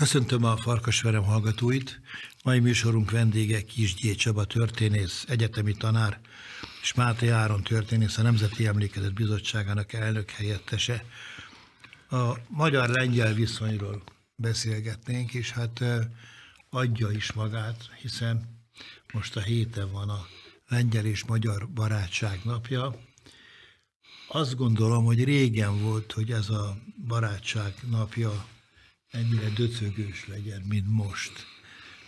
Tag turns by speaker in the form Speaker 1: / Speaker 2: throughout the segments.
Speaker 1: Köszöntöm a Farkasverem hallgatóit. Mai műsorunk vendége Kisgyé Csaba történész, egyetemi tanár, és Máté Áron történész, a Nemzeti Emlékezet Bizottságának elnök helyettese. A magyar-lengyel viszonyról beszélgetnénk, és hát adja is magát, hiszen most a héten van a lengyel és magyar barátság napja. Azt gondolom, hogy régen volt, hogy ez a barátság napja ennyire döcögős legyen, mint most.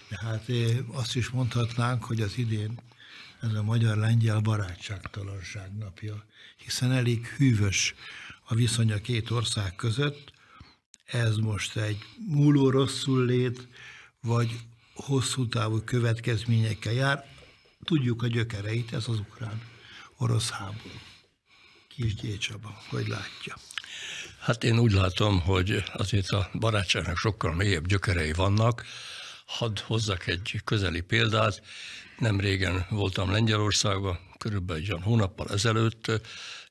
Speaker 1: De hát azt is mondhatnánk, hogy az idén ez a magyar-lengyel barátságtalanság napja, hiszen elég hűvös a viszony a két ország között. Ez most egy múló rosszul lét, vagy hosszú távú következményekkel jár. Tudjuk a gyökereit, ez az ukrán-orosz háború. Kis Csaba, hogy látja?
Speaker 2: Hát én úgy látom, hogy azért a barátságnak sokkal mélyebb gyökerei vannak. Hadd hozzak egy közeli példát. Nem régen voltam Lengyelországban, körülbelül egy hónappal ezelőtt,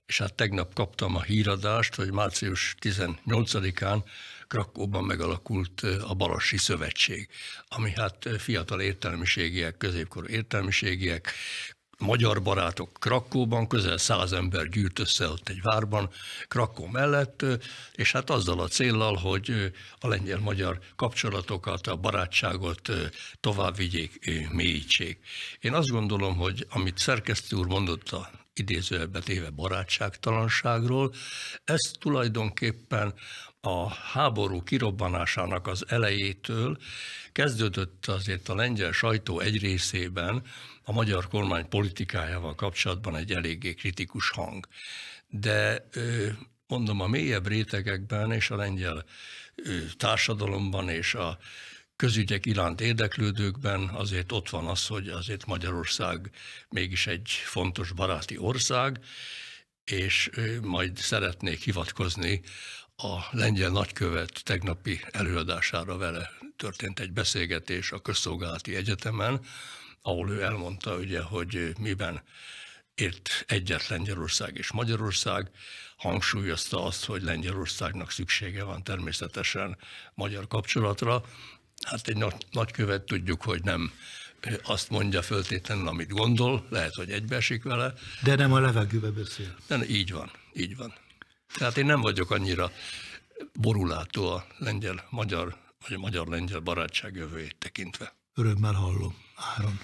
Speaker 2: és hát tegnap kaptam a híradást, hogy március 18-án Krakóban megalakult a Balassi Szövetség, ami hát fiatal értelmiségiek, középkorú értelmiségiek, magyar barátok Krakóban, közel száz ember gyűlt össze ott egy várban, Krakó mellett, és hát azzal a céllal, hogy a lengyel-magyar kapcsolatokat, a barátságot tovább vigyék, mélyítsék. Én azt gondolom, hogy amit szerkesztő úr mondott a idézőjelbe téve barátságtalanságról, ez tulajdonképpen a háború kirobbanásának az elejétől kezdődött azért a lengyel sajtó egy részében a magyar kormány politikájával kapcsolatban egy eléggé kritikus hang. De mondom, a mélyebb rétegekben és a lengyel társadalomban és a közügyek iránt érdeklődőkben azért ott van az, hogy azért Magyarország mégis egy fontos baráti ország, és majd szeretnék hivatkozni a lengyel nagykövet tegnapi előadására vele történt egy beszélgetés a Közszolgálati Egyetemen, ahol ő elmondta, ugye, hogy miben ért egyet Lengyelország és Magyarország, hangsúlyozta azt, hogy Lengyelországnak szüksége van természetesen magyar kapcsolatra. Hát egy nagy, nagykövet tudjuk, hogy nem azt mondja föltétlenül, amit gondol, lehet, hogy egybeesik vele.
Speaker 1: De nem a levegőbe beszél.
Speaker 2: De így van, így van. Tehát én nem vagyok annyira borulátó a lengyel-magyar, vagy a magyar-lengyel barátság jövőjét tekintve.
Speaker 1: Örömmel hallom. Áron.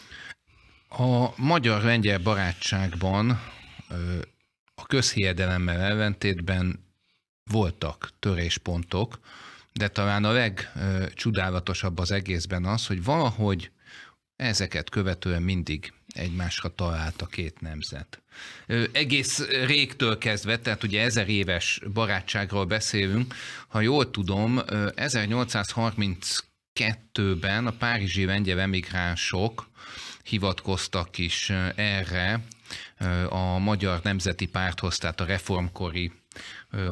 Speaker 3: A magyar-lengyel barátságban a közhiedelemmel ellentétben voltak töréspontok, de talán a legcsodálatosabb az egészben az, hogy valahogy ezeket követően mindig egymásra talált a két nemzet. Egész régtől kezdve, tehát ugye ezer éves barátságról beszélünk, ha jól tudom, 1832-ben a párizsi lengyel emigránsok hivatkoztak is erre a Magyar Nemzeti Párthoz, tehát a reformkori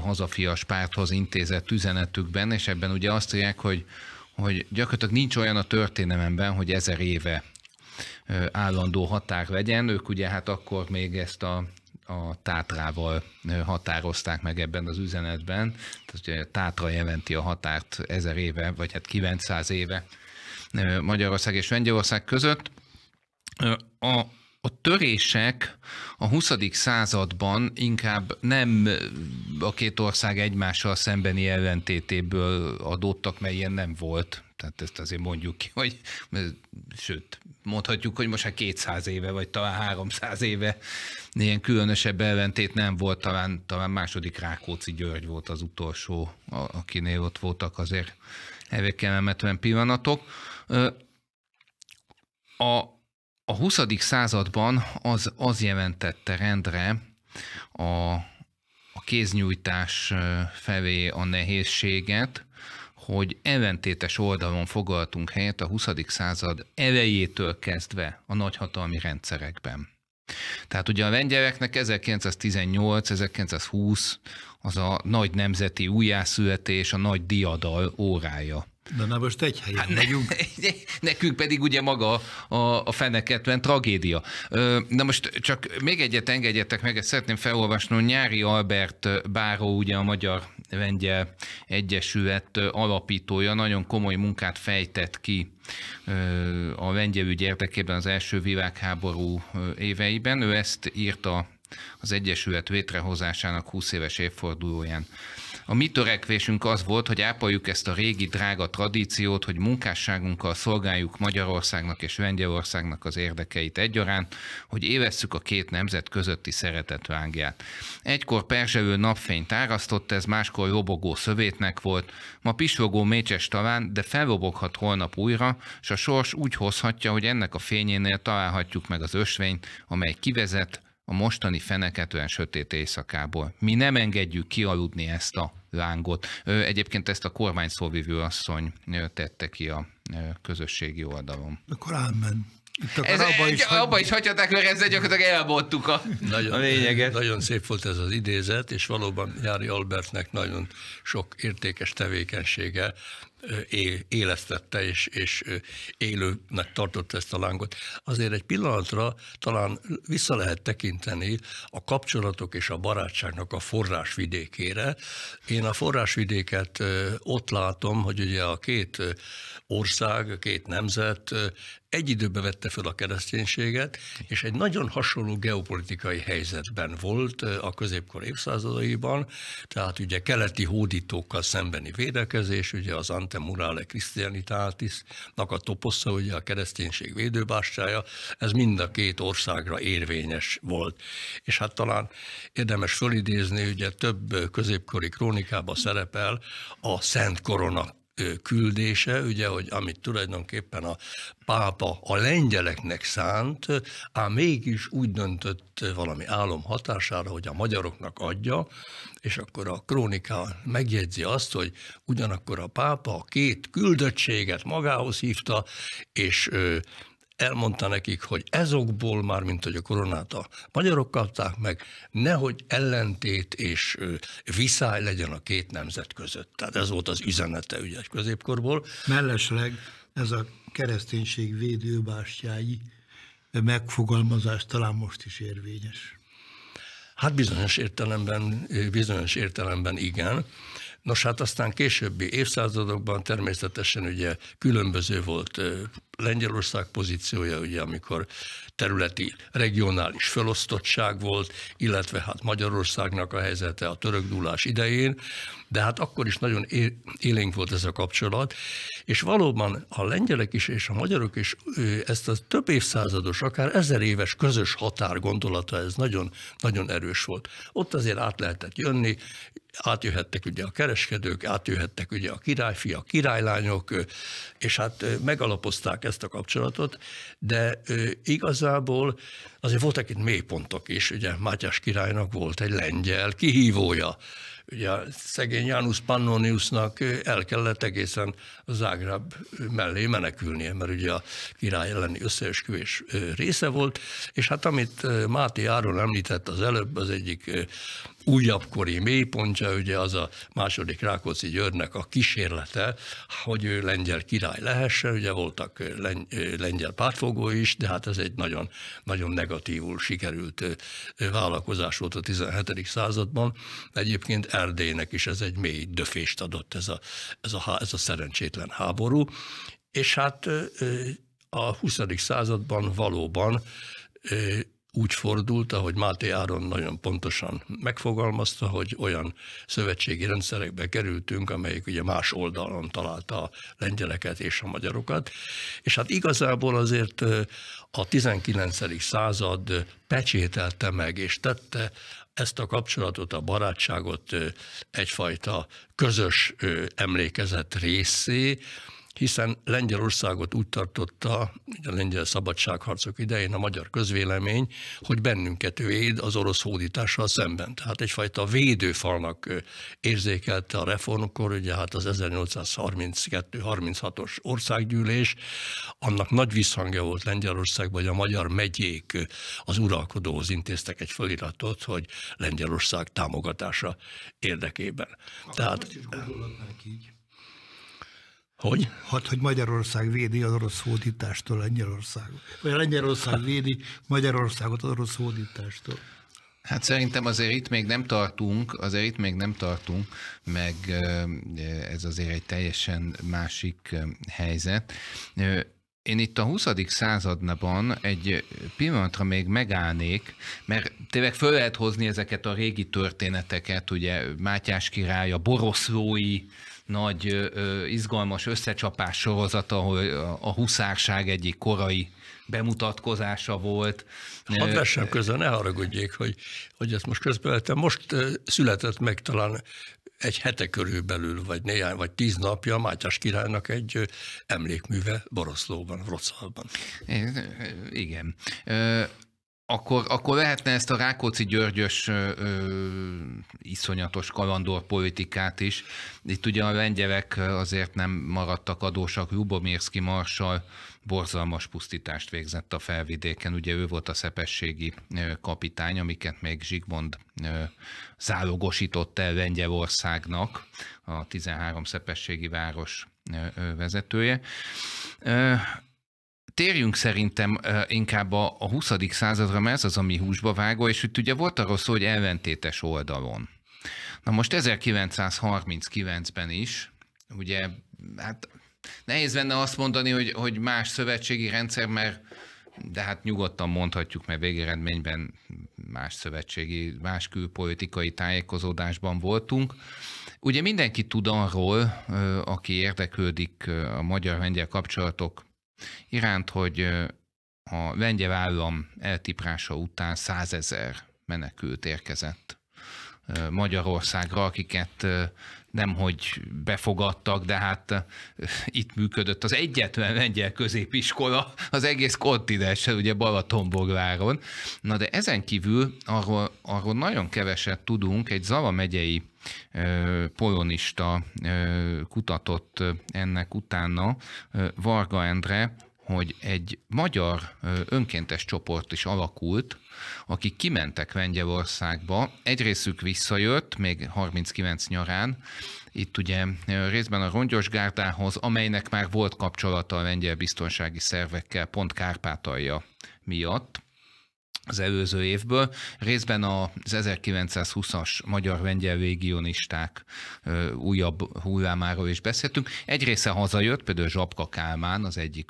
Speaker 3: hazafias párthoz intézett üzenetükben, és ebben ugye azt írják, hogy, hogy gyakorlatilag nincs olyan a történelemben, hogy ezer éve állandó határ legyen. Ők ugye hát akkor még ezt a, a Tátrával határozták meg ebben az üzenetben. Tehát ugye Tátra jelenti a határt ezer éve, vagy hát 900 éve Magyarország és Lengyelország között. A, a törések a 20. században inkább nem a két ország egymással szembeni ellentétéből adódtak, mert ilyen nem volt. Tehát ezt azért mondjuk ki, hogy sőt, mondhatjuk, hogy most már 200 éve, vagy talán 300 éve ilyen különösebb ellentét nem volt, talán, talán második Rákóczi György volt az utolsó, akinél ott voltak azért elég kellemetlen pillanatok. A, a 20. században az, az jelentette rendre a, a kéznyújtás felé a nehézséget, hogy ellentétes oldalon foglaltunk helyet a 20. század elejétől kezdve a nagyhatalmi rendszerekben. Tehát ugye a lengyeleknek 1918-1920 az a nagy nemzeti újjászületés, a nagy diadal órája.
Speaker 1: De na most egy helyen hát vagyunk.
Speaker 3: Ne, nekünk pedig ugye maga a, a feneketlen tragédia. Na most csak még egyet engedjetek meg, ezt szeretném felolvasni, hogy Nyári Albert Báró, ugye a magyar Lengyel Egyesület alapítója, nagyon komoly munkát fejtett ki a lengyel ügy érdekében az első világháború éveiben. Ő ezt írta az Egyesület létrehozásának 20 éves évfordulóján. A mi törekvésünk az volt, hogy ápoljuk ezt a régi drága tradíciót, hogy munkásságunkkal szolgáljuk Magyarországnak és Lengyelországnak az érdekeit egyaránt, hogy évesszük a két nemzet közötti szeretet vágját. Egykor perzselő napfényt árasztott ez, máskor robogó szövétnek volt, ma pisrogó mécses talán, de felroboghat holnap újra, és a sors úgy hozhatja, hogy ennek a fényénél találhatjuk meg az ösvényt, amely kivezet, a mostani feneketően sötét éjszakából. Mi nem engedjük kialudni ezt a lángot. Egyébként ezt a kormány szóvivő asszony tette ki a közösségi oldalon.
Speaker 1: Akkor ámen.
Speaker 3: Itt ez, abba is, abba is hagyhaták, mert ezzel gyakorlatilag elmondtuk a, nagyon, a lényeget.
Speaker 2: Nagyon szép volt ez az idézet, és valóban Jári Albertnek nagyon sok értékes tevékenysége élesztette és, és élőnek tartotta ezt a lángot. Azért egy pillanatra talán vissza lehet tekinteni a kapcsolatok és a barátságnak a forrásvidékére. Én a forrásvidéket ott látom, hogy ugye a két ország, a két nemzet egy időben vette fel a kereszténységet, és egy nagyon hasonló geopolitikai helyzetben volt a középkor évszázadaiban, tehát ugye keleti hódítókkal szembeni védekezés, ugye az Antemurale Christianitatisnak a toposza, ugye a kereszténység védőbástyája, ez mind a két országra érvényes volt. És hát talán érdemes fölidézni, ugye több középkori krónikában szerepel a Szent Korona küldése, ugye, hogy amit tulajdonképpen a pápa a lengyeleknek szánt, ám mégis úgy döntött valami álom hatására, hogy a magyaroknak adja, és akkor a krónika megjegyzi azt, hogy ugyanakkor a pápa a két küldöttséget magához hívta, és elmondta nekik, hogy ezokból már, mint hogy a koronát a magyarok kapták meg, nehogy ellentét és viszály legyen a két nemzet között. Tehát ez volt az üzenete egy középkorból.
Speaker 1: Mellesleg ez a kereszténység védőbástyái megfogalmazás talán most is érvényes.
Speaker 2: Hát bizonyos értelemben, bizonyos értelemben igen. Nos, hát aztán későbbi évszázadokban természetesen ugye különböző volt Lengyelország pozíciója, ugye, amikor területi, regionális felosztottság volt, illetve hát Magyarországnak a helyzete a törökdúlás idején, de hát akkor is nagyon élénk volt ez a kapcsolat, és valóban a lengyelek is és a magyarok is ezt a több évszázados, akár ezer éves közös határ gondolata, ez nagyon, nagyon erős volt. Ott azért át lehetett jönni, átjöhettek ugye a kereskedők, átjöhettek ugye a királyfia, királylányok, és hát megalapozták ezt a kapcsolatot, de igazából azért voltak itt mélypontok is, ugye Mátyás királynak volt egy lengyel kihívója, ugye szegény Janus Pannoniusnak el kellett egészen Zágráb mellé menekülnie, mert ugye a király elleni összeesküvés része volt, és hát amit Máté Áron említett az előbb, az egyik újabbkori mélypontja, ugye az a második Rákóczi Györgynek a kísérlete, hogy ő lengyel király lehessen, ugye voltak lengyel pártfogó is, de hát ez egy nagyon, nagyon negatívul sikerült vállalkozás volt a 17. században. Egyébként Erdélynek is ez egy mély döfést adott ez a, ez a, ez a szerencsétlen háború, és hát a 20. században valóban úgy fordult, ahogy Máté Áron nagyon pontosan megfogalmazta, hogy olyan szövetségi rendszerekbe kerültünk, amelyik ugye más oldalon találta a lengyeleket és a magyarokat. És hát igazából azért a 19. század pecsételte meg és tette ezt a kapcsolatot, a barátságot egyfajta közös emlékezet részé, hiszen Lengyelországot úgy tartotta a lengyel szabadságharcok idején a magyar közvélemény, hogy bennünket véd az orosz hódítással szemben. Tehát egyfajta védőfalnak érzékelte a reformkor, ugye hát az 1832-36-os országgyűlés, annak nagy visszhangja volt Lengyelországban, hogy a magyar megyék az uralkodóhoz intéztek egy feliratot, hogy Lengyelország támogatása érdekében. Tehát, így. Hogy?
Speaker 1: Hát, hogy Magyarország védi az orosz hódítástól Lengyelországot. Vagy Lengyelország védi Magyarországot az orosz hódítástól.
Speaker 3: Hát szerintem azért itt még nem tartunk, azért itt még nem tartunk, meg ez azért egy teljesen másik helyzet. Én itt a 20. században egy pillanatra még megállnék, mert tényleg föl lehet hozni ezeket a régi történeteket, ugye Mátyás király, a boroszlói, nagy, izgalmas összecsapás sorozata, ahol a huszárság egyik korai bemutatkozása volt.
Speaker 2: Hadd vessem közben, ne haragudjék, hogy, hogy ezt most közbevettem. Most született meg talán egy hete körülbelül, vagy néhány, vagy tíz napja Mátyás királynak egy emlékműve Boroszlóban, Wrocławban.
Speaker 3: Igen akkor, akkor lehetne ezt a Rákóczi Györgyös ö, ö, iszonyatos kalandor politikát is. Itt ugye a lengyelek azért nem maradtak adósak. Lubomirski marsal borzalmas pusztítást végzett a felvidéken. Ugye ő volt a szepességi kapitány, amiket még Zsigmond zálogosított el Lengyelországnak, a 13 szepességi város vezetője térjünk szerintem inkább a, a 20. századra, mert ez az, ami húsba vágó, és itt ugye volt arról szó, hogy ellentétes oldalon. Na most 1939-ben is, ugye, hát nehéz lenne azt mondani, hogy, hogy más szövetségi rendszer, mert de hát nyugodtan mondhatjuk, mert végeredményben más szövetségi, más külpolitikai tájékozódásban voltunk. Ugye mindenki tud arról, aki érdeklődik a magyar-lengyel kapcsolatok iránt, hogy a lengyel állam eltiprása után százezer menekült érkezett Magyarországra, akiket nem hogy befogadtak, de hát itt működött az egyetlen lengyel középiskola az egész kontinensen, ugye Balatonbogláron. Na de ezen kívül arról, arról nagyon keveset tudunk, egy Zala megyei polonista kutatott ennek utána, Varga Endre, hogy egy magyar önkéntes csoport is alakult, akik kimentek Lengyelországba, egy részük visszajött, még 39 nyarán, itt ugye részben a Rongyos Gárdához, amelynek már volt kapcsolata a lengyel biztonsági szervekkel, pont Kárpátalja miatt, az előző évből. Részben az 1920-as magyar-lengyel végionisták újabb hullámáról is beszéltünk. Egy része hazajött, például Zsapka Kálmán, az egyik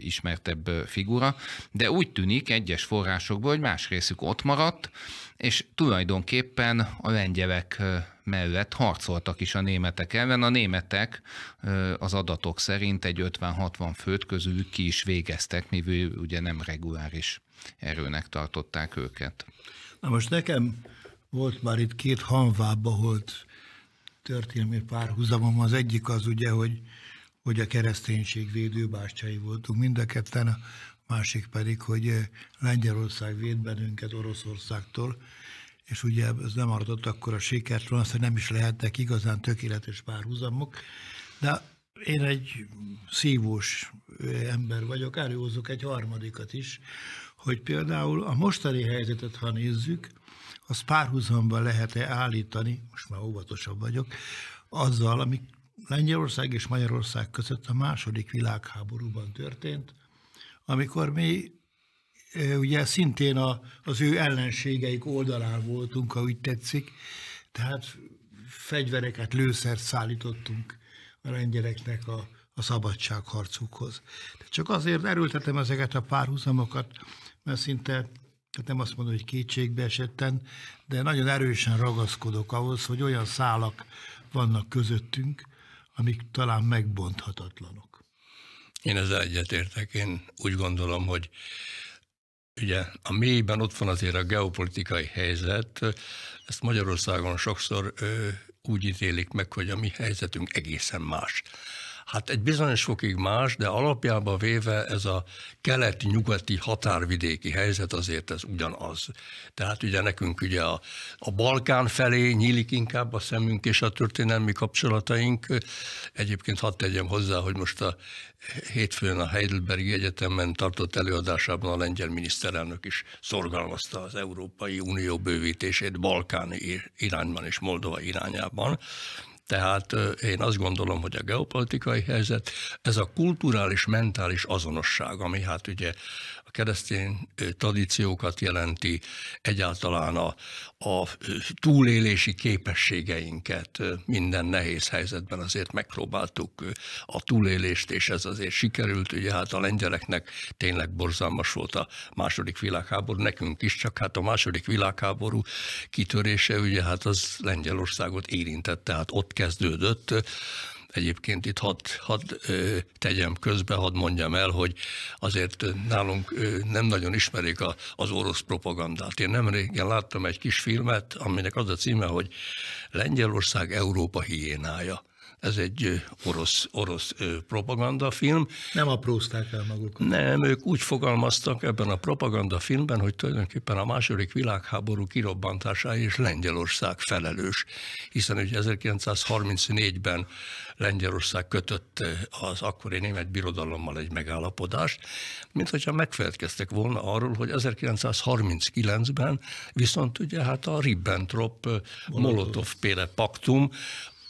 Speaker 3: ismertebb figura, de úgy tűnik egyes forrásokból, hogy más részük ott maradt, és tulajdonképpen a lengyelek mellett harcoltak is a németek ellen. A németek az adatok szerint egy 50-60 főt közül ki is végeztek, mivel ugye nem reguláris erőnek tartották őket.
Speaker 1: Na most nekem volt már itt két hanvába volt történelmi párhuzamom. Az egyik az ugye, hogy, hogy a kereszténység védőbástyai voltunk mind a ketten, a másik pedig, hogy Lengyelország véd bennünket Oroszországtól, és ugye ez nem adott akkor a sikert, azt nem is lehetnek igazán tökéletes párhuzamok, de én egy szívós ember vagyok, előhozok egy harmadikat is, hogy például a mostani helyzetet, ha nézzük, az párhuzamban lehet-e állítani, most már óvatosabb vagyok, azzal, ami Lengyelország és Magyarország között a második világháborúban történt, amikor mi ugye szintén a, az ő ellenségeik oldalán voltunk, ha úgy tetszik, tehát fegyvereket, lőszert szállítottunk a lengyeleknek a, a szabadságharcukhoz. De csak azért erőltetem ezeket a párhuzamokat, mert szinte, hát nem azt mondom, hogy kétségbe esetten, de nagyon erősen ragaszkodok ahhoz, hogy olyan szálak vannak közöttünk, amik talán megbonthatatlanok.
Speaker 2: Én ezzel egyetértek. Én úgy gondolom, hogy ugye a mélyben ott van azért a geopolitikai helyzet, ezt Magyarországon sokszor ö, úgy ítélik meg, hogy a mi helyzetünk egészen más. Hát egy bizonyos fokig más, de alapjában véve ez a keleti-nyugati határvidéki helyzet azért ez ugyanaz. Tehát ugye nekünk ugye a, a Balkán felé nyílik inkább a szemünk és a történelmi kapcsolataink. Egyébként hadd tegyem hozzá, hogy most a hétfőn a Heidelbergi Egyetemen tartott előadásában a lengyel miniszterelnök is szorgalmazta az Európai Unió bővítését Balkáni irányban és Moldova irányában. Tehát én azt gondolom, hogy a geopolitikai helyzet, ez a kulturális, mentális azonosság, ami hát ugye keresztény tradíciókat jelenti, egyáltalán a, a túlélési képességeinket minden nehéz helyzetben azért megpróbáltuk a túlélést, és ez azért sikerült. Ugye hát a lengyeleknek tényleg borzalmas volt a második világháború, nekünk is, csak hát a második világháború kitörése, ugye hát az Lengyelországot érintette, hát ott kezdődött Egyébként itt hadd had, tegyem közbe, hadd mondjam el, hogy azért nálunk nem nagyon ismerik a, az orosz propagandát. Én nem régen láttam egy kis filmet, aminek az a címe, hogy Lengyelország Európa hiénája. Ez egy orosz, orosz propagandafilm.
Speaker 1: Nem aprózták el magukat.
Speaker 2: Nem, ők úgy fogalmaztak ebben a propagandafilmben, hogy tulajdonképpen a második világháború kirobbantásáért és Lengyelország felelős, hiszen ugye 1934-ben Lengyelország kötött az akkori német birodalommal egy megállapodást, mint hogyha megfelelkeztek volna arról, hogy 1939-ben viszont ugye hát a Ribbentrop-Molotov péle paktum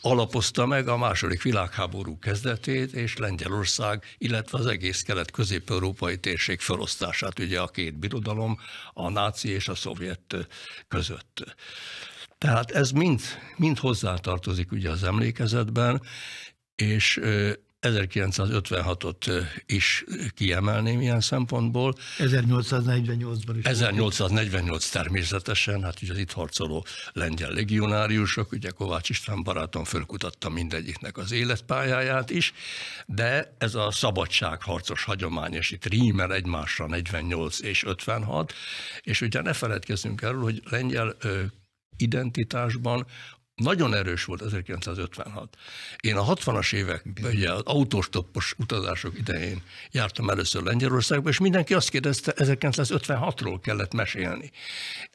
Speaker 2: alapozta meg a második világháború kezdetét, és Lengyelország, illetve az egész kelet-közép-európai térség felosztását, ugye a két birodalom, a náci és a szovjet között. Tehát ez mind, mind hozzátartozik ugye az emlékezetben, és 1956-ot is kiemelném ilyen szempontból.
Speaker 1: 1848-ban is.
Speaker 2: 1848 természetesen, hát ugye az itt harcoló lengyel legionáriusok, ugye Kovács István barátom fölkutatta mindegyiknek az életpályáját is, de ez a szabadságharcos hagyomány, és itt rímel egymásra 48 és 56, és ugye ne feledkezzünk erről, hogy lengyel identitásban nagyon erős volt 1956. Én a 60-as évek, ugye az autóstoppos utazások idején jártam először Lengyelországba, és mindenki azt kérdezte, 1956-ról kellett mesélni.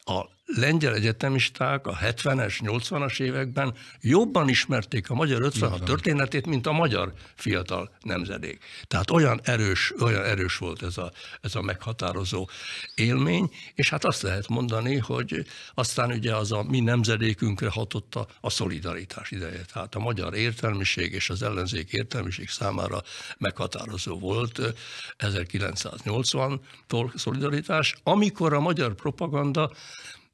Speaker 2: A lengyel egyetemisták a 70-es, 80-as években jobban ismerték a magyar 56 történetét, mint a magyar fiatal nemzedék. Tehát olyan erős, olyan erős volt ez a, ez a meghatározó élmény, és hát azt lehet mondani, hogy aztán ugye az a mi nemzedékünkre hatott a, a szolidaritás ideje. Tehát a magyar értelmiség és az ellenzék értelmiség számára meghatározó volt 1980-tól szolidaritás, amikor a magyar propaganda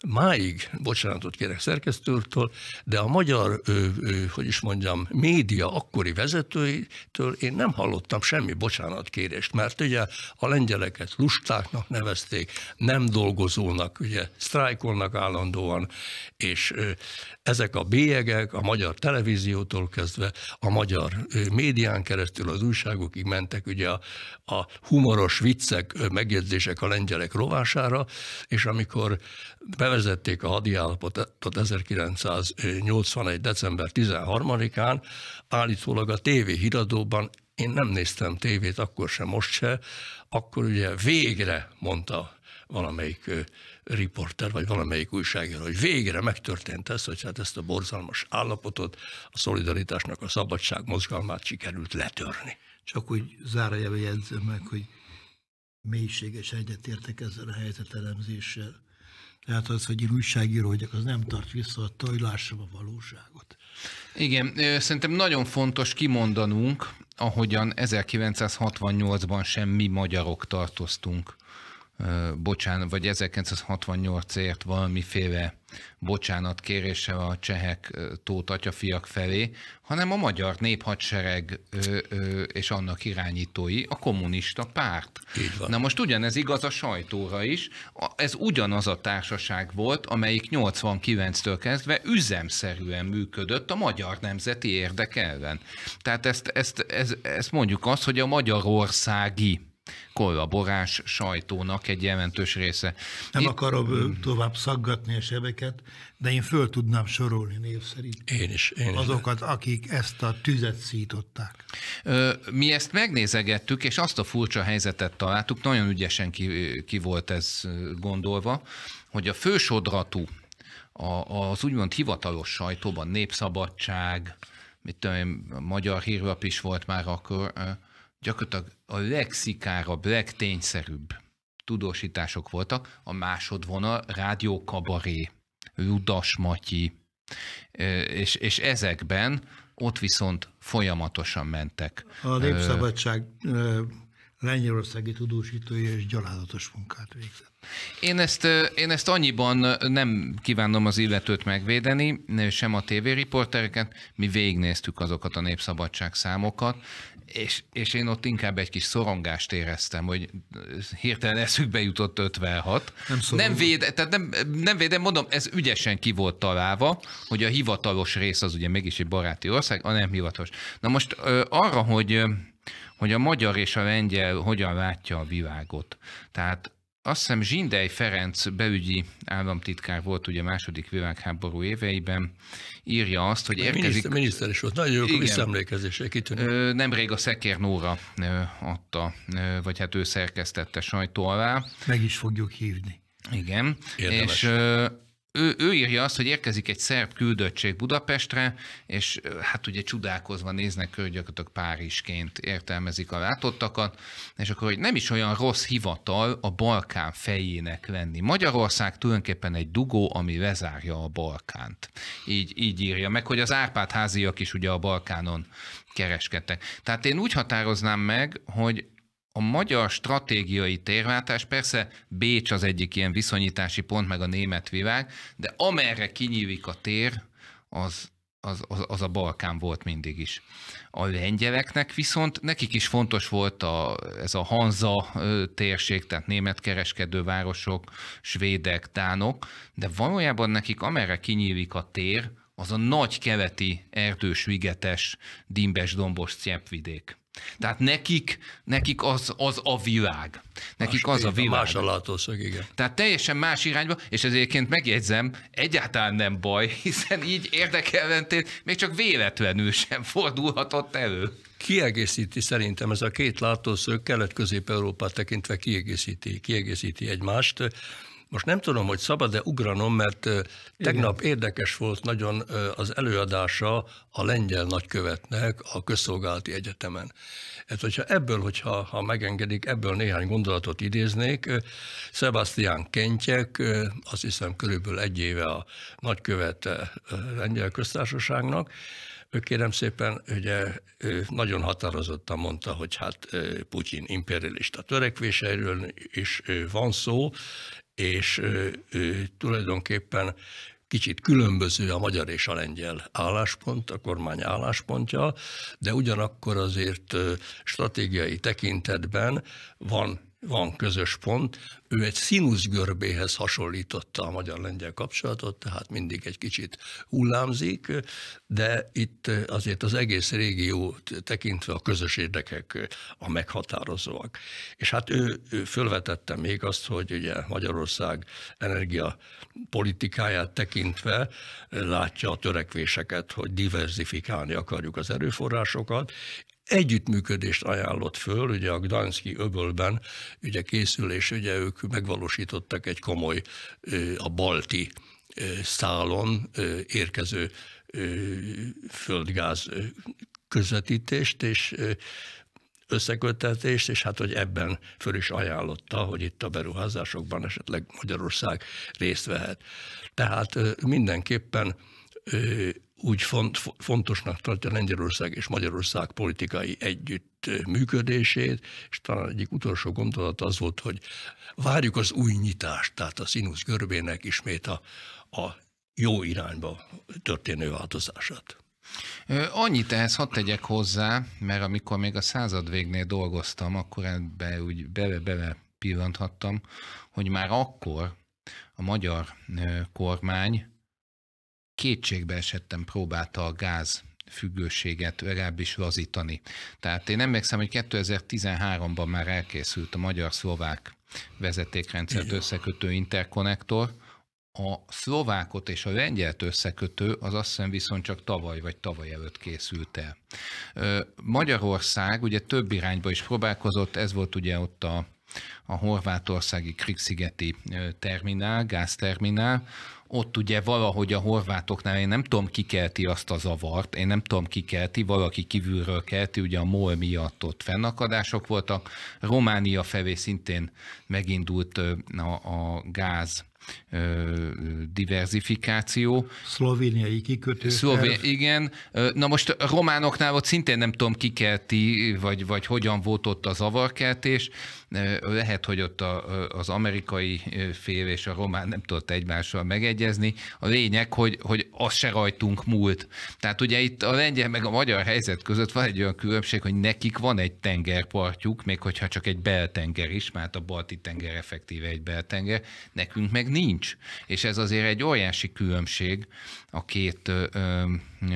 Speaker 2: máig, bocsánatot kérek szerkesztőtől, de a magyar, ö, ö, hogy is mondjam, média akkori vezetőitől én nem hallottam semmi bocsánatkérést, mert ugye a lengyeleket lustáknak nevezték, nem dolgozónak, ugye sztrájkolnak állandóan, és ö, ezek a bélyegek a magyar televíziótól kezdve, a magyar médián keresztül az újságokig mentek ugye a, a humoros viccek, megjegyzések a lengyelek rovására, és amikor bevezették a hadiállapotot 1981. december 13-án, állítólag a TV híradóban én nem néztem tévét, akkor sem, most se, akkor ugye végre mondta valamelyik riporter, vagy valamelyik újságíró, hogy végre megtörtént ez, hogy hát ezt a borzalmas állapotot, a szolidaritásnak a szabadság mozgalmát sikerült letörni.
Speaker 1: Csak úgy zárójelbe jegyzem meg, hogy mélységes egyetértek ezzel a helyzetelemzéssel. Tehát az, hogy én újságíró vagyok, az nem tart vissza a tojlásra a valóságot.
Speaker 3: Igen, szerintem nagyon fontos kimondanunk, ahogyan 1968-ban sem mi magyarok tartoztunk bocsánat, vagy 1968-ért valamiféle bocsánat kérése a csehek Tóth atyafiak felé, hanem a magyar néphadsereg és annak irányítói, a kommunista párt. Na most ugyanez igaz a sajtóra is, ez ugyanaz a társaság volt, amelyik 89-től kezdve üzemszerűen működött a magyar nemzeti érdek ellen. Tehát ezt, ezt, ezt, ezt mondjuk azt, hogy a magyarországi kollaborás sajtónak egy jelentős része.
Speaker 1: Nem Itt... akarom tovább szaggatni a sebeket, de én föl tudnám sorolni név szerint.
Speaker 2: Én is. Én
Speaker 1: azokat, is. akik ezt a tüzet szították.
Speaker 3: Mi ezt megnézegettük, és azt a furcsa helyzetet találtuk, nagyon ügyesen ki, ki volt ez gondolva, hogy a fősodratú, az úgymond hivatalos sajtóban népszabadság, mit tudom, a magyar hírlap is volt már akkor, gyakorlatilag a legszikárabb, legtényszerűbb tudósítások voltak. A másodvonal Rádió Kabaré, Ludas Matyi, és, és ezekben ott viszont folyamatosan mentek.
Speaker 1: A Népszabadság lengyelországi tudósítója és gyalázatos munkát végzett.
Speaker 3: Én ezt, én ezt annyiban nem kívánom az illetőt megvédeni, sem a tévériportereket, mi végignéztük azokat a népszabadság számokat, és, és én ott inkább egy kis szorongást éreztem, hogy hirtelen eszükbe jutott 56. Nem, nem, véd, tehát nem, nem védem, mondom, ez ügyesen ki volt találva, hogy a hivatalos rész az ugye mégis egy baráti ország, a nem hivatalos. Na most arra, hogy hogy a magyar és a lengyel hogyan látja a világot. Tehát azt hiszem Zsindej Ferenc beügyi államtitkár volt ugye a második világháború éveiben, írja azt, hogy érkezik...
Speaker 2: Miniszter, miniszter is volt, nagyon jók a visszaemlékezése, kitűnő.
Speaker 3: Nemrég a Szekér Nóra adta, vagy hát ő szerkesztette sajtó alá.
Speaker 1: Meg is fogjuk hívni.
Speaker 3: Igen, Érdemes. és ő, ő írja azt, hogy érkezik egy szerb küldöttség Budapestre, és hát ugye csodálkozva néznek körül, gyakorlatilag Párizsként értelmezik a látottakat, és akkor, hogy nem is olyan rossz hivatal a Balkán fejének lenni. Magyarország tulajdonképpen egy dugó, ami vezárja a Balkánt. Így, így írja meg, hogy az Árpád háziak is ugye a Balkánon kereskedtek. Tehát én úgy határoznám meg, hogy a magyar stratégiai térváltás, persze Bécs az egyik ilyen viszonyítási pont, meg a német világ, de amerre kinyílik a tér, az, az, az, az a Balkán volt mindig is. A lengyeleknek viszont nekik is fontos volt a, ez a Hanza térség, tehát német kereskedővárosok, svédek, tánok, de valójában nekik amerre kinyílik a tér, az a nagy keleti erdős, vigetes, dimbes, dombos cseppvidék. Tehát nekik, nekik az, az a világ. Nekik más, az a világ.
Speaker 2: Más a látószög, igen.
Speaker 3: Tehát teljesen más irányba, és ezért megjegyzem, egyáltalán nem baj, hiszen így érdekellentét még csak véletlenül sem fordulhatott elő.
Speaker 2: Kiegészíti szerintem ez a két látószög kelet-közép-európát tekintve kiegészíti, kiegészíti egymást. Most nem tudom, hogy szabad-e ugranom, mert tegnap Igen. érdekes volt nagyon az előadása a lengyel nagykövetnek a közszolgálati egyetemen. Hát, hogyha ebből, hogyha ha megengedik, ebből néhány gondolatot idéznék, Sebastian Kentyek, azt hiszem körülbelül egy éve a nagykövet lengyel köztársaságnak, ő kérem szépen, ugye ő nagyon határozottan mondta, hogy hát Putyin imperialista törekvéseiről is van szó, és ő, tulajdonképpen kicsit különböző a magyar és a lengyel álláspont, a kormány álláspontja, de ugyanakkor azért stratégiai tekintetben van van közös pont. Ő egy színuszgörbéhez hasonlította a magyar-lengyel kapcsolatot, tehát mindig egy kicsit hullámzik, de itt azért az egész régió tekintve a közös érdekek a meghatározóak. És hát ő, ő fölvetette még azt, hogy ugye Magyarország energia politikáját tekintve látja a törekvéseket, hogy diversifikálni akarjuk az erőforrásokat, együttműködést ajánlott föl, ugye a Gdanszki öbölben ugye készül, és ugye ők megvalósítottak egy komoly a balti szálon érkező földgáz közvetítést, és összeköttetést, és hát, hogy ebben föl is ajánlotta, hogy itt a beruházásokban esetleg Magyarország részt vehet. Tehát mindenképpen úgy font, fontosnak tartja Lengyelország és Magyarország politikai együtt működését, és talán egyik utolsó gondolat az volt, hogy várjuk az új nyitást, tehát a színusz görbének ismét a, a jó irányba történő változását.
Speaker 3: Annyit ehhez hadd tegyek hozzá, mert amikor még a század végnél dolgoztam, akkor ebbe úgy bele-bele pillanthattam, hogy már akkor a magyar kormány kétségbe esettem próbálta a gáz függőséget legalábbis lazítani. Tehát én emlékszem, hogy 2013-ban már elkészült a magyar-szlovák vezetékrendszert összekötő interkonnektor, a szlovákot és a lengyelt összekötő az azt hiszem viszont csak tavaly vagy tavaly előtt készült el. Magyarország ugye több irányba is próbálkozott, ez volt ugye ott a, a horvátországi Krigszigeti terminál, gázterminál, ott ugye valahogy a horvátoknál, én nem tudom, ki kelti azt a zavart, én nem tudom, ki kelti, valaki kívülről kelti, ugye a MOL miatt ott fennakadások voltak. Románia felé szintén megindult a, a gáz diversifikáció.
Speaker 1: Szlovéniai kikötő.
Speaker 3: Szlovén, igen. Na most a románoknál ott szintén nem tudom, kikelti, vagy, vagy hogyan volt ott a zavarkeltés. Lehet, hogy ott a, az amerikai fél és a román nem tudott egymással megegyezni. A lényeg, hogy, hogy az se rajtunk múlt. Tehát ugye itt a lengyel meg a magyar helyzet között van egy olyan különbség, hogy nekik van egy tengerpartjuk, még hogyha csak egy beltenger is, mert a balti tenger effektíve egy beltenger, nekünk meg nincs. És ez azért egy óriási különbség a két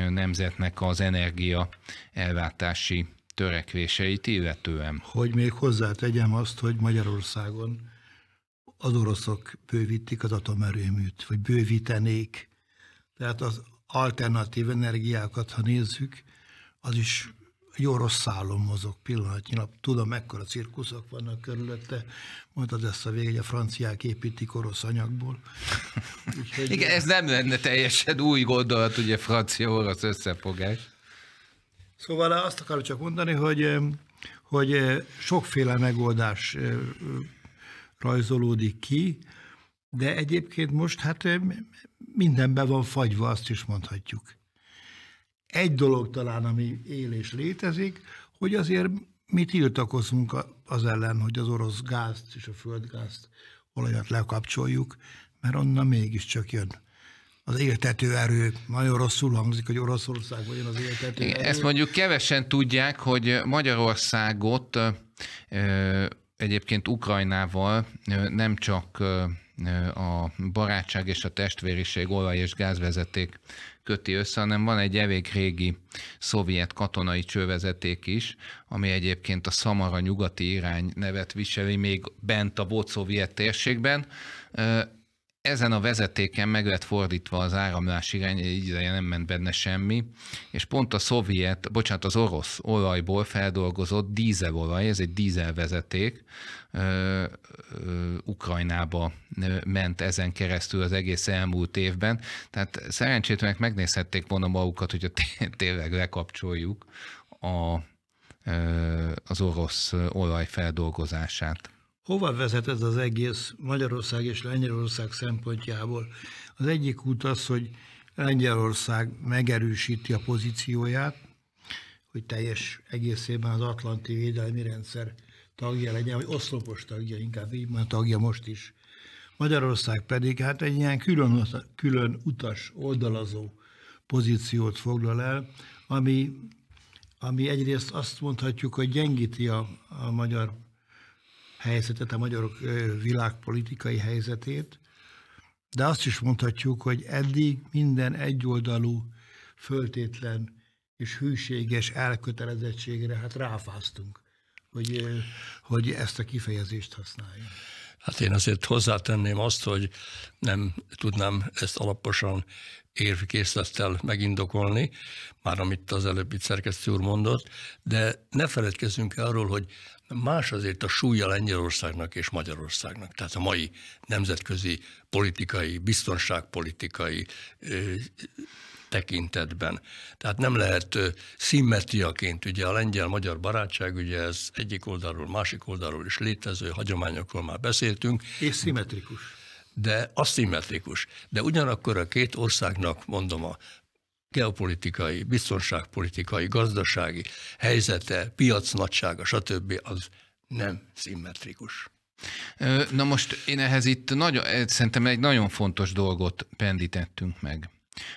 Speaker 3: nemzetnek az energia elváltási törekvéseit illetően.
Speaker 1: Hogy még hozzátegyem azt, hogy Magyarországon az oroszok bővítik az atomerőműt, vagy bővítenék. Tehát az alternatív energiákat, ha nézzük, az is egy orosz szálon mozog pillanatnyilag. Tudom, mekkora cirkuszok vannak körülötte. Mondtad ezt a végig, a franciák építik orosz anyagból.
Speaker 3: Úgyhogy Igen, ez nem lenne teljesen új gondolat, ugye francia-orosz összefogás.
Speaker 1: Szóval azt akarom csak mondani, hogy, hogy sokféle megoldás rajzolódik ki, de egyébként most hát mindenben van fagyva, azt is mondhatjuk. Egy dolog talán, ami él és létezik, hogy azért mi tiltakozunk az ellen, hogy az orosz gázt és a földgázt olajat lekapcsoljuk, mert onnan mégiscsak jön az éltető erő. Nagyon rosszul hangzik, hogy Oroszország vagy az éltető erő.
Speaker 3: Ezt mondjuk kevesen tudják, hogy Magyarországot egyébként Ukrajnával nem csak a barátság és a testvériség olaj- és gázvezeték köti össze, hanem van egy elég régi szovjet katonai csővezeték is, ami egyébként a Szamara nyugati irány nevet viseli még bent a volt szovjet térségben ezen a vezetéken meg lett fordítva az áramlás irány, így ideje nem ment benne semmi, és pont a szovjet, bocsánat, az orosz olajból feldolgozott dízelolaj, ez egy dízelvezeték, Ukrajnába ment ezen keresztül az egész elmúlt évben. Tehát szerencsétlenek megnézhették volna magukat, hogyha tényleg lekapcsoljuk a, az orosz olaj feldolgozását.
Speaker 1: Hova vezet ez az egész Magyarország és Lengyelország szempontjából? Az egyik út az, hogy Lengyelország megerősíti a pozícióját, hogy teljes egészében az Atlanti Védelmi Rendszer tagja legyen, vagy oszlopos tagja, inkább így van tagja most is. Magyarország pedig hát egy ilyen külön, külön utas, oldalazó pozíciót foglal el, ami, ami egyrészt azt mondhatjuk, hogy gyengíti a, a magyar helyzetet, a magyarok világpolitikai helyzetét, de azt is mondhatjuk, hogy eddig minden egyoldalú, föltétlen és hűséges elkötelezettségre hát ráfáztunk, hogy, hogy ezt a kifejezést használjuk.
Speaker 2: Hát én azért hozzátenném azt, hogy nem tudnám ezt alaposan érvkészlettel megindokolni, már amit az előbb itt szerkesztő úr mondott, de ne feledkezzünk el arról, hogy más azért a súlya Lengyelországnak és Magyarországnak. Tehát a mai nemzetközi politikai, biztonságpolitikai tekintetben. Tehát nem lehet szimmetriaként, ugye a lengyel-magyar barátság, ugye ez egyik oldalról, másik oldalról is létező hagyományokról már beszéltünk.
Speaker 1: És szimmetrikus.
Speaker 2: De aszimmetrikus. De ugyanakkor a két országnak, mondom, a geopolitikai, biztonságpolitikai, gazdasági helyzete, piac nagysága, stb. az nem szimmetrikus.
Speaker 3: Na most én ehhez itt nagyon, szerintem egy nagyon fontos dolgot pendítettünk meg.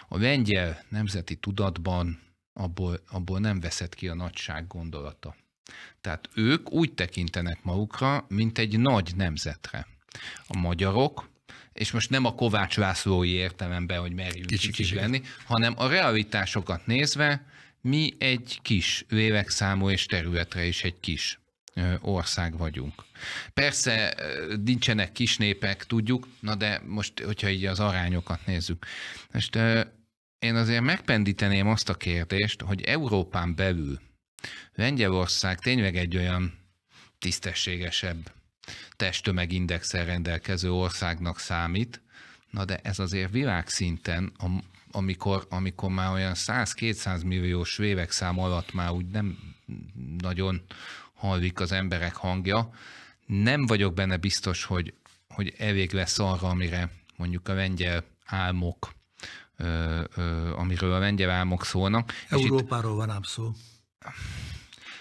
Speaker 3: A lengyel nemzeti tudatban abból, abból nem veszett ki a nagyság gondolata. Tehát ők úgy tekintenek magukra, mint egy nagy nemzetre. A magyarok, és most nem a Kovács Lászlói értelemben, hogy merjünk kicsi, kicsi lenni, hanem a realitásokat nézve mi egy kis lélekszámú és területre is egy kis ország vagyunk. Persze nincsenek kis népek, tudjuk, na de most, hogyha így az arányokat nézzük. Most én azért megpendíteném azt a kérdést, hogy Európán belül Lengyelország tényleg egy olyan tisztességesebb testtömegindexel rendelkező országnak számít, na de ez azért világszinten, amikor, amikor már olyan 100-200 milliós szám alatt már úgy nem nagyon hallik az emberek hangja, nem vagyok benne biztos, hogy, hogy elvég lesz arra, amire mondjuk a lengyel álmok, ö, ö, amiről a lengyel álmok szólnak.
Speaker 1: Európáról van ám szó.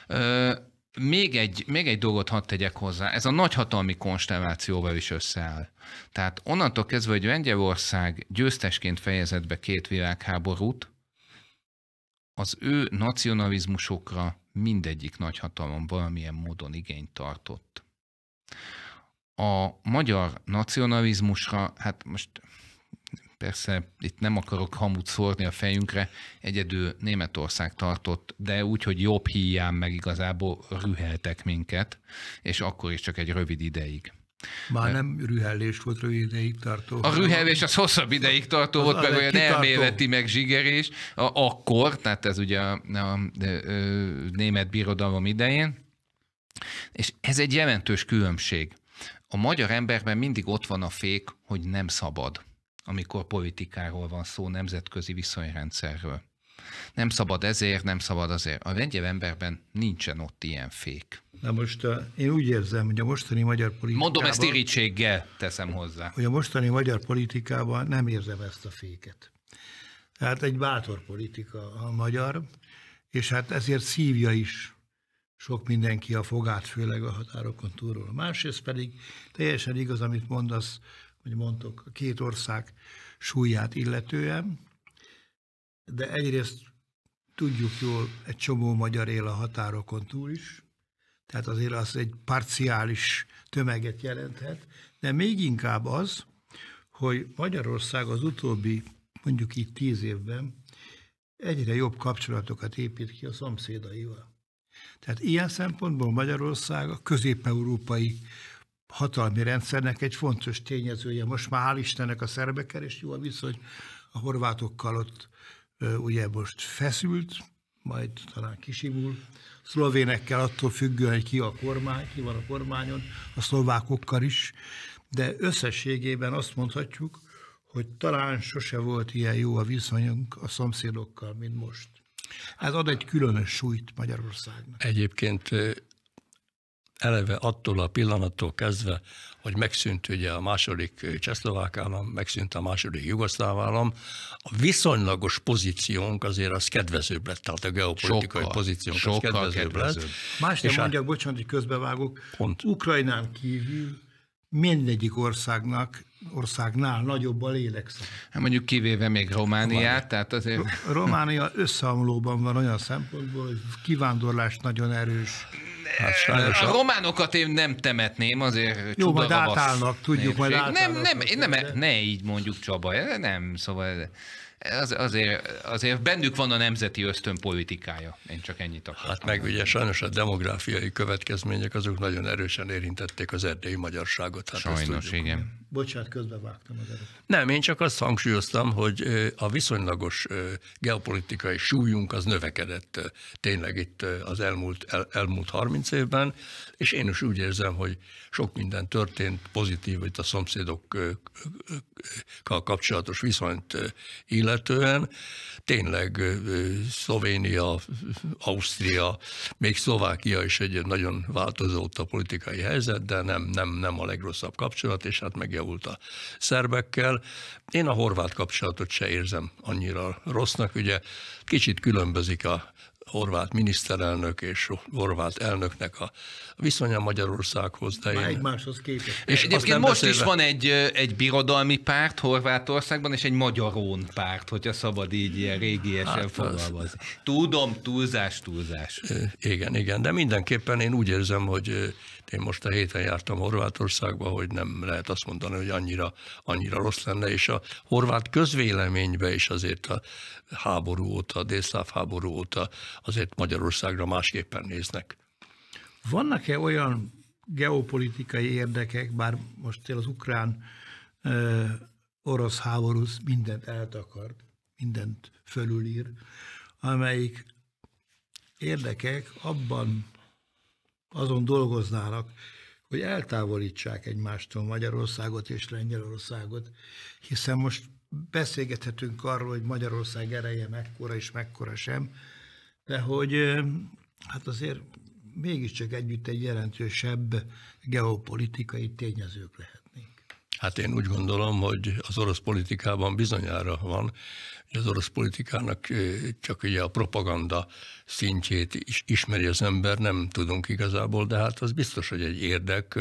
Speaker 3: Ö, még egy, még egy dolgot hadd tegyek hozzá, ez a nagyhatalmi konstellációval is összeáll. Tehát onnantól kezdve, hogy Lengyelország győztesként fejezett be két világháborút, az ő nacionalizmusokra mindegyik nagyhatalom valamilyen módon igényt tartott. A magyar nacionalizmusra, hát most persze itt nem akarok hamut szórni a fejünkre, egyedül Németország tartott, de úgy, hogy jobb híján meg igazából rüheltek minket, és akkor is csak egy rövid ideig.
Speaker 1: Már nem rühellés volt rövid ideig tartó.
Speaker 3: A rühelés az hosszabb ideig tartó
Speaker 1: Az
Speaker 3: volt,
Speaker 1: az
Speaker 3: meg olyan
Speaker 1: kitartó.
Speaker 3: elméleti, meg zsigerés, a, akkor, tehát ez ugye a, a, a, a német birodalom idején, és ez egy jelentős különbség. A magyar emberben mindig ott van a fék, hogy nem szabad, amikor politikáról van szó, nemzetközi viszonyrendszerről. Nem szabad ezért, nem szabad azért. A lengyel emberben nincsen ott ilyen fék.
Speaker 1: Na most uh, én úgy érzem, hogy a mostani magyar politikában...
Speaker 3: Mondom ezt irítséggel, teszem hozzá.
Speaker 1: hogy a mostani magyar politikában nem érzem ezt a féket. Tehát egy bátor politika a magyar, és hát ezért szívja is sok mindenki a fogát, főleg a határokon túlról. Másrészt pedig teljesen igaz, amit mondasz, hogy mondtok, a két ország súlyát illetően, de egyrészt tudjuk jól, egy csomó magyar él a határokon túl is, tehát azért az egy parciális tömeget jelenthet, de még inkább az, hogy Magyarország az utóbbi, mondjuk így tíz évben egyre jobb kapcsolatokat épít ki a szomszédaival. Tehát ilyen szempontból Magyarország a közép-európai hatalmi rendszernek egy fontos tényezője. Most már hál' Istennek a szerbekkel, és jó a viszony a horvátokkal ott ugye most feszült, majd talán kisimul. Szlovénekkel attól függően, hogy ki a kormány, ki van a kormányon, a szlovákokkal is, de összességében azt mondhatjuk, hogy talán sose volt ilyen jó a viszonyunk a szomszédokkal, mint most. Ez ad egy különös súlyt Magyarországnak.
Speaker 2: Egyébként eleve attól a pillanattól kezdve, hogy megszűnt ugye a második csehszlovák állam, megszűnt a második jugoszláv állam, a viszonylagos pozíciónk azért az kedvezőbb lett, tehát a geopolitikai
Speaker 3: Sokkal,
Speaker 2: pozíciónk
Speaker 3: sokkal
Speaker 2: az kedvezőbb,
Speaker 3: kedvezőbb.
Speaker 2: lett.
Speaker 1: Más nem
Speaker 2: hát-
Speaker 1: mondjak, bocsánat, hogy közbevágok,
Speaker 2: Pont.
Speaker 1: Ukrajnán kívül mindegyik országnak, országnál nagyobb a lélekszám.
Speaker 3: Hát mondjuk kivéve még Romániát, tehát azért...
Speaker 1: Románia összeomlóban van olyan szempontból, hogy kivándorlás nagyon erős.
Speaker 2: Hát sajnos
Speaker 3: A romanokat én nem temetném, azért
Speaker 1: Jó, majd átállnak, tudjuk, majd
Speaker 3: népség. Nem,
Speaker 1: átállnak
Speaker 3: nem, nem,
Speaker 1: földre.
Speaker 3: ne így mondjuk Csaba, nem, szóval az, azért, azért bennük van a nemzeti ösztön politikája. Én csak ennyit akarok.
Speaker 2: hát meg ugye sajnos a demográfiai következmények azok nagyon erősen érintették az erdélyi magyarságot. Hát
Speaker 3: Sajnos,
Speaker 2: tudjuk.
Speaker 3: igen.
Speaker 1: Bocsánat, közbevágtam az előtt.
Speaker 2: Nem, én csak azt hangsúlyoztam, hogy a viszonylagos geopolitikai súlyunk az növekedett tényleg itt az elmúlt, el, elmúlt 30 évben, és én is úgy érzem, hogy sok minden történt pozitív itt a szomszédokkal kapcsolatos viszonyt illetően. Tényleg Szlovénia, Ausztria, még Szlovákia is egy nagyon változó ott a politikai helyzet, de nem, nem, nem a legrosszabb kapcsolat, és hát megjavult a szerbekkel. Én a horvát kapcsolatot se érzem annyira rossznak, ugye kicsit különbözik a horvát miniszterelnök és horvát elnöknek a viszonya Magyarországhoz, de
Speaker 1: Már
Speaker 2: én...
Speaker 1: egymáshoz képest.
Speaker 2: És
Speaker 3: Egyébként most is
Speaker 2: beszélve-
Speaker 3: van egy, egy birodalmi párt Horvátországban, és egy magyarón párt, hogyha szabad így ilyen régiesen
Speaker 2: Hát,
Speaker 3: hát,
Speaker 2: az-
Speaker 3: fogalmazni. Tudom, túlzás, túlzás.
Speaker 2: Igen, igen, de mindenképpen én úgy érzem, hogy én most a héten jártam Horvátországba, hogy nem lehet azt mondani, hogy annyira, annyira rossz lenne, és a horvát közvéleménybe is azért a háború óta, a délszláv háború óta azért Magyarországra másképpen néznek.
Speaker 1: Vannak-e olyan geopolitikai érdekek, bár most az ukrán orosz háború mindent eltakart, mindent fölülír, amelyik érdekek abban azon dolgoznának, hogy eltávolítsák egymástól Magyarországot és Lengyelországot, hiszen most beszélgethetünk arról, hogy Magyarország ereje mekkora és mekkora sem, de hogy hát azért mégiscsak együtt egy jelentősebb geopolitikai tényezők lehetnénk.
Speaker 2: Hát én úgy gondolom, hogy az orosz politikában bizonyára van, az orosz politikának csak ugye a propaganda szintjét is ismeri az ember, nem tudunk igazából, de hát az biztos, hogy egy érdek,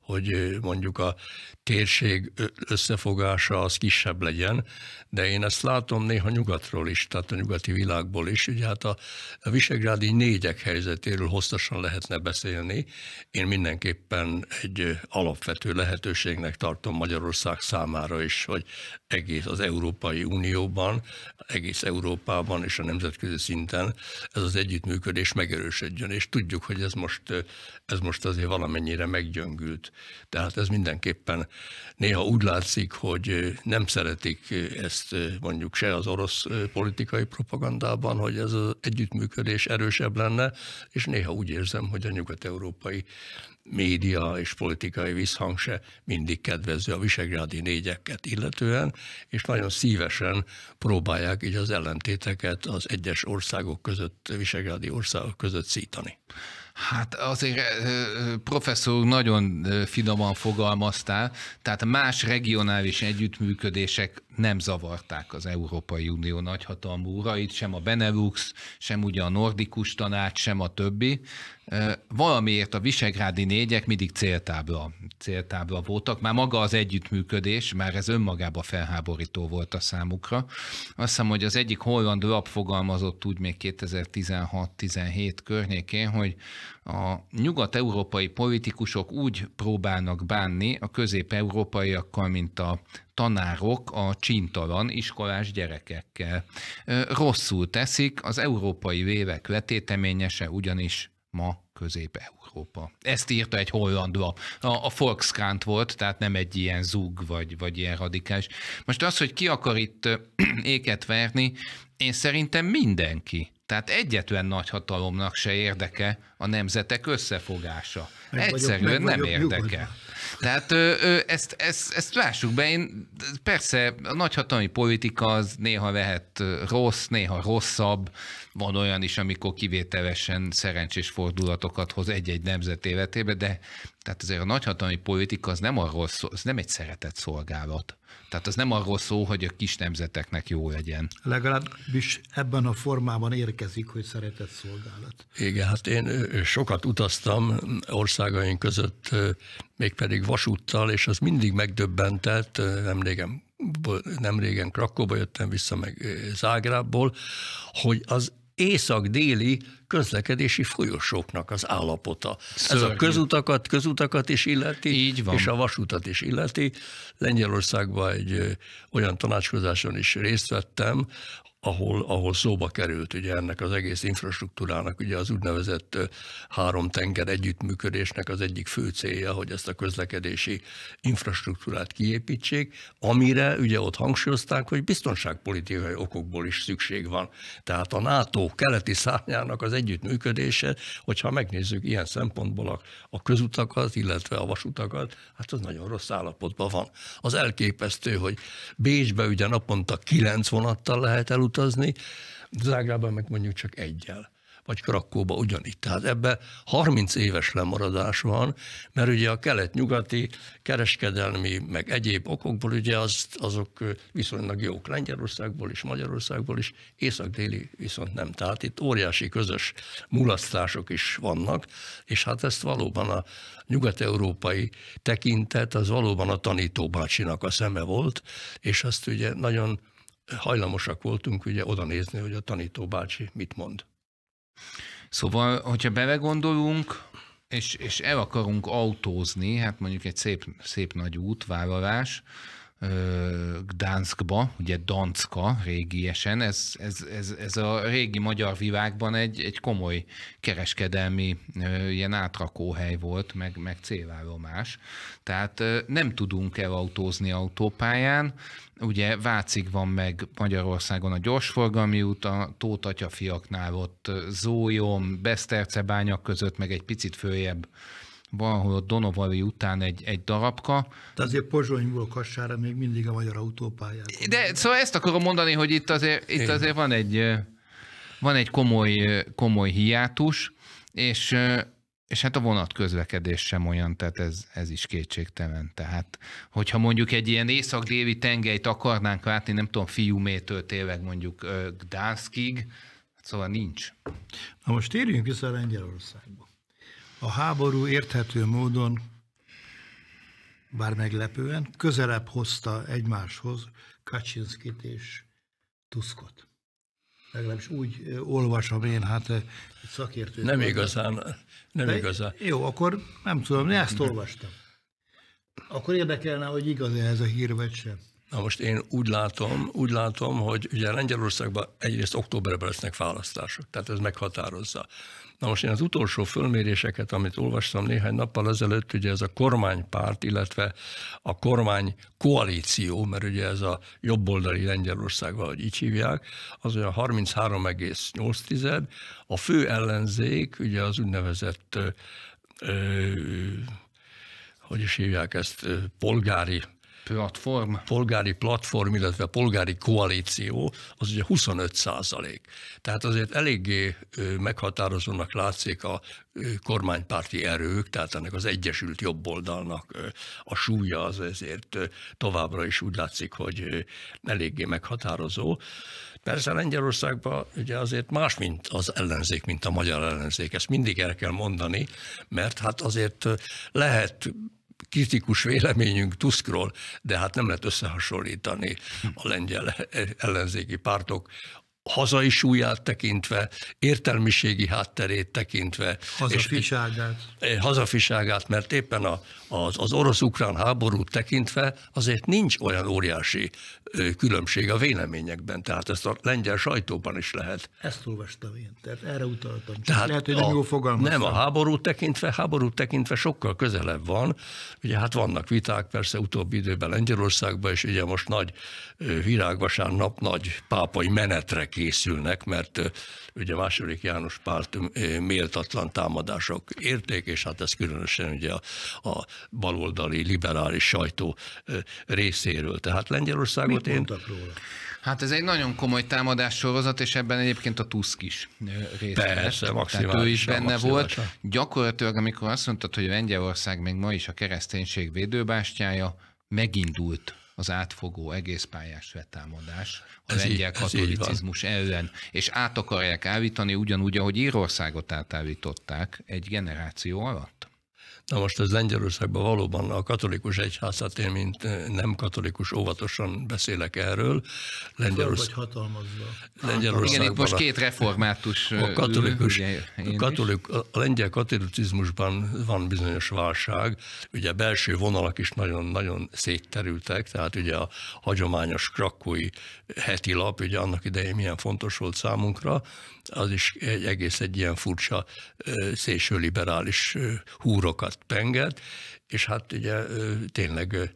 Speaker 2: hogy mondjuk a térség összefogása az kisebb legyen, de én ezt látom néha nyugatról is, tehát a nyugati világból is. Ugye hát a, a visegrádi négyek helyzetéről hosszasan lehetne beszélni. Én mindenképpen egy alapvető lehetőségnek tartom Magyarország számára is, hogy egész az Európai Unióban, egész Európában és a nemzetközi szinten ez az együttműködés megerősödjön, és tudjuk, hogy ez most, ez most azért valamennyire meggyöngült. Tehát ez mindenképpen néha úgy látszik, hogy nem szeretik ezt mondjuk se az orosz politikai propagandában, hogy ez az együttműködés erősebb lenne, és néha úgy érzem, hogy a nyugat-európai média és politikai visszhang se mindig kedvező a visegrádi négyeket illetően, és nagyon szívesen próbálják így az ellentéteket az egyes országok között, visegrádi országok között szítani.
Speaker 3: Hát azért professzor nagyon finoman fogalmaztál, tehát más regionális együttműködések nem zavarták az Európai Unió nagyhatalmú urait, sem a Benelux, sem ugye a Nordikus tanács, sem a többi. Valamiért a visegrádi négyek mindig céltábla, céltábla voltak, már maga az együttműködés, már ez önmagában felháborító volt a számukra. Azt hiszem, hogy az egyik holland lap fogalmazott úgy még 2016-17 környékén, hogy a nyugat-európai politikusok úgy próbálnak bánni a közép-európaiakkal, mint a tanárok a csintalan iskolás gyerekekkel. Rosszul teszik, az európai vévek letéteményese ugyanis ma Közép-Európa. Ezt írta egy hollandra. A, a Volkskrant volt, tehát nem egy ilyen zug vagy, vagy ilyen radikális. Most az, hogy ki akar itt éket verni, én szerintem mindenki. Tehát egyetlen nagyhatalomnak se érdeke a nemzetek összefogása. Meg Egyszerűen vagyok, nem érdeke. Nyugodva. Tehát ö, ö, ezt, ezt, ezt lássuk be, én persze a nagyhatalmi politika az néha lehet rossz, néha rosszabb, van olyan is, amikor kivételesen szerencsés fordulatokat hoz egy-egy nemzet életébe, de tehát azért a nagyhatalmi politika az nem arról szól, az nem egy szeretett szolgálat. Tehát az nem arról szól, hogy a kis nemzeteknek jó legyen.
Speaker 1: Legalábbis ebben a formában érkezik, hogy szeretett szolgálat.
Speaker 2: Igen, hát én sokat utaztam országaink között, mégpedig vasúttal, és az mindig megdöbbentett, nem régen, nem régen Krakóba jöttem vissza, meg Zágrábból, hogy az észak-déli közlekedési folyosóknak az állapota. Szörnyű. Ez a közutakat, közutakat is illeti, Így van. és a vasutat is illeti. Lengyelországban egy olyan tanácskozáson is részt vettem, ahol, ahol szóba került ugye ennek az egész infrastruktúrának, ugye az úgynevezett három tenger együttműködésnek az egyik fő célja, hogy ezt a közlekedési infrastruktúrát kiépítsék, amire ugye ott hangsúlyozták, hogy biztonságpolitikai okokból is szükség van. Tehát a NATO keleti szárnyának az együttműködése, hogyha megnézzük ilyen szempontból a, a közutakat, illetve a vasutakat, hát az nagyon rossz állapotban van. Az elképesztő, hogy Bécsbe ugye naponta kilenc vonattal lehet elutazni, utazni, Zágrában meg mondjuk csak egyel vagy Krakóba ugyanígy. Tehát ebbe 30 éves lemaradás van, mert ugye a kelet-nyugati kereskedelmi, meg egyéb okokból ugye az, azok viszonylag jók Lengyelországból is, Magyarországból is, észak-déli viszont nem. Tehát itt óriási közös mulasztások is vannak, és hát ezt valóban a nyugat-európai tekintet, az valóban a tanítóbácsinak a szeme volt, és azt ugye nagyon hajlamosak voltunk ugye oda nézni, hogy a tanító bácsi mit mond.
Speaker 3: Szóval, hogyha belegondolunk, és, és el akarunk autózni, hát mondjuk egy szép, szép nagy útvállalás, Gdanskba, ugye Danska régiesen, ez, ez, ez, ez a régi magyar világban egy, egy komoly kereskedelmi ilyen átrakóhely volt, meg, meg célállomás. Tehát nem tudunk elautózni autópályán, ugye Vácig van meg Magyarországon a gyorsforgalmi út, a Tóth fiaknál ott Zólyom, Besztercebányak között, meg egy picit följebb valahol a Donovali után egy, egy darabka.
Speaker 1: De azért Pozsonyból Kassára még mindig a magyar autópályák.
Speaker 3: De szóval ezt akarom mondani, hogy itt azért, itt azért van egy, van egy komoly, komoly hiátus, és És hát a vonat közlekedés sem olyan, tehát ez, ez is kétségtelen. Tehát, hogyha mondjuk egy ilyen észak-déli tengelyt akarnánk látni, nem tudom, fiúmétől tényleg mondjuk Gdanskig, szóval nincs.
Speaker 1: Na most térjünk vissza Lengyelországba. A háború érthető módon, bár meglepően, közelebb hozta egymáshoz Kaczynskit és Tuskot. Legalábbis úgy olvasom én, hát egy szakértő.
Speaker 2: Nem igazán, nem
Speaker 1: De
Speaker 2: igazán.
Speaker 1: Jó, akkor nem tudom, én ezt olvastam. Akkor érdekelne, hogy igaz-e ez a hír, vagy sem.
Speaker 2: Na most én úgy látom, úgy látom, hogy ugye Lengyelországban egyrészt októberben lesznek választások, tehát ez meghatározza. Na most én az utolsó fölméréseket, amit olvastam néhány nappal ezelőtt, ugye ez a kormánypárt, illetve a kormány koalíció, mert ugye ez a jobboldali Lengyelország, valahogy így hívják, az olyan 33,8, a fő ellenzék, ugye az úgynevezett, ö, hogy is hívják ezt, polgári
Speaker 3: Platform.
Speaker 2: polgári platform, illetve polgári koalíció, az ugye 25 százalék. Tehát azért eléggé meghatározónak látszik a kormánypárti erők, tehát ennek az Egyesült Jobboldalnak a súlya az ezért továbbra is úgy látszik, hogy eléggé meghatározó. Persze Lengyelországban ugye azért más, mint az ellenzék, mint a magyar ellenzék. Ezt mindig el kell mondani, mert hát azért lehet kritikus véleményünk Tuskról, de hát nem lehet összehasonlítani a lengyel ellenzéki pártok hazai súlyát tekintve, értelmiségi hátterét tekintve.
Speaker 1: Hazafiságát.
Speaker 2: És, hazafiságát, mert éppen a, az, az orosz-ukrán háborút tekintve azért nincs olyan óriási különbség a véleményekben, tehát ezt a lengyel sajtóban is lehet.
Speaker 1: Ezt olvastam én, tehát erre utaltam. Csak
Speaker 2: Tehát
Speaker 1: lehet, hogy nem
Speaker 2: a,
Speaker 1: jól fogalmaztam.
Speaker 2: Nem, a háborút tekintve, háborút tekintve sokkal közelebb van. Ugye hát vannak viták persze utóbbi időben Lengyelországban, és ugye most nagy virágvasárnap nagy pápai menetre készülnek, mert ugye második János párt méltatlan támadások érték, és hát ez különösen ugye a, a baloldali liberális sajtó részéről. Tehát Lengyelországot Én...
Speaker 1: róla?
Speaker 3: Hát ez egy nagyon komoly támadás sorozat, és ebben egyébként a Tusk is részt
Speaker 2: Persze.
Speaker 3: Tehát ő is benne volt. Gyakorlatilag, amikor azt mondtad, hogy Lengyelország még ma is a kereszténység védőbástyája, megindult az átfogó egészpályás feltámadás a
Speaker 2: Ez
Speaker 3: lengyel
Speaker 2: így
Speaker 3: katolicizmus ellen, és át akarják állítani ugyanúgy, ahogy Írországot átállították egy generáció alatt.
Speaker 2: Na most ez Lengyelországban valóban a katolikus egyházat, én mint eh, nem katolikus óvatosan beszélek erről.
Speaker 1: Föl
Speaker 2: Lengyelország,
Speaker 1: vagy hatalmazva.
Speaker 2: Lengyelországban
Speaker 3: Igen, itt most két református
Speaker 2: a katolikus,
Speaker 3: ül, ugye,
Speaker 2: katolik, a lengyel katolicizmusban van bizonyos válság, ugye belső vonalak is nagyon-nagyon szétterültek, tehát ugye a hagyományos krakói heti lap, ugye annak idején milyen fontos volt számunkra, az is egy egész egy ilyen furcsa ö, szélső liberális ö, húrokat penget, és hát ugye tényleg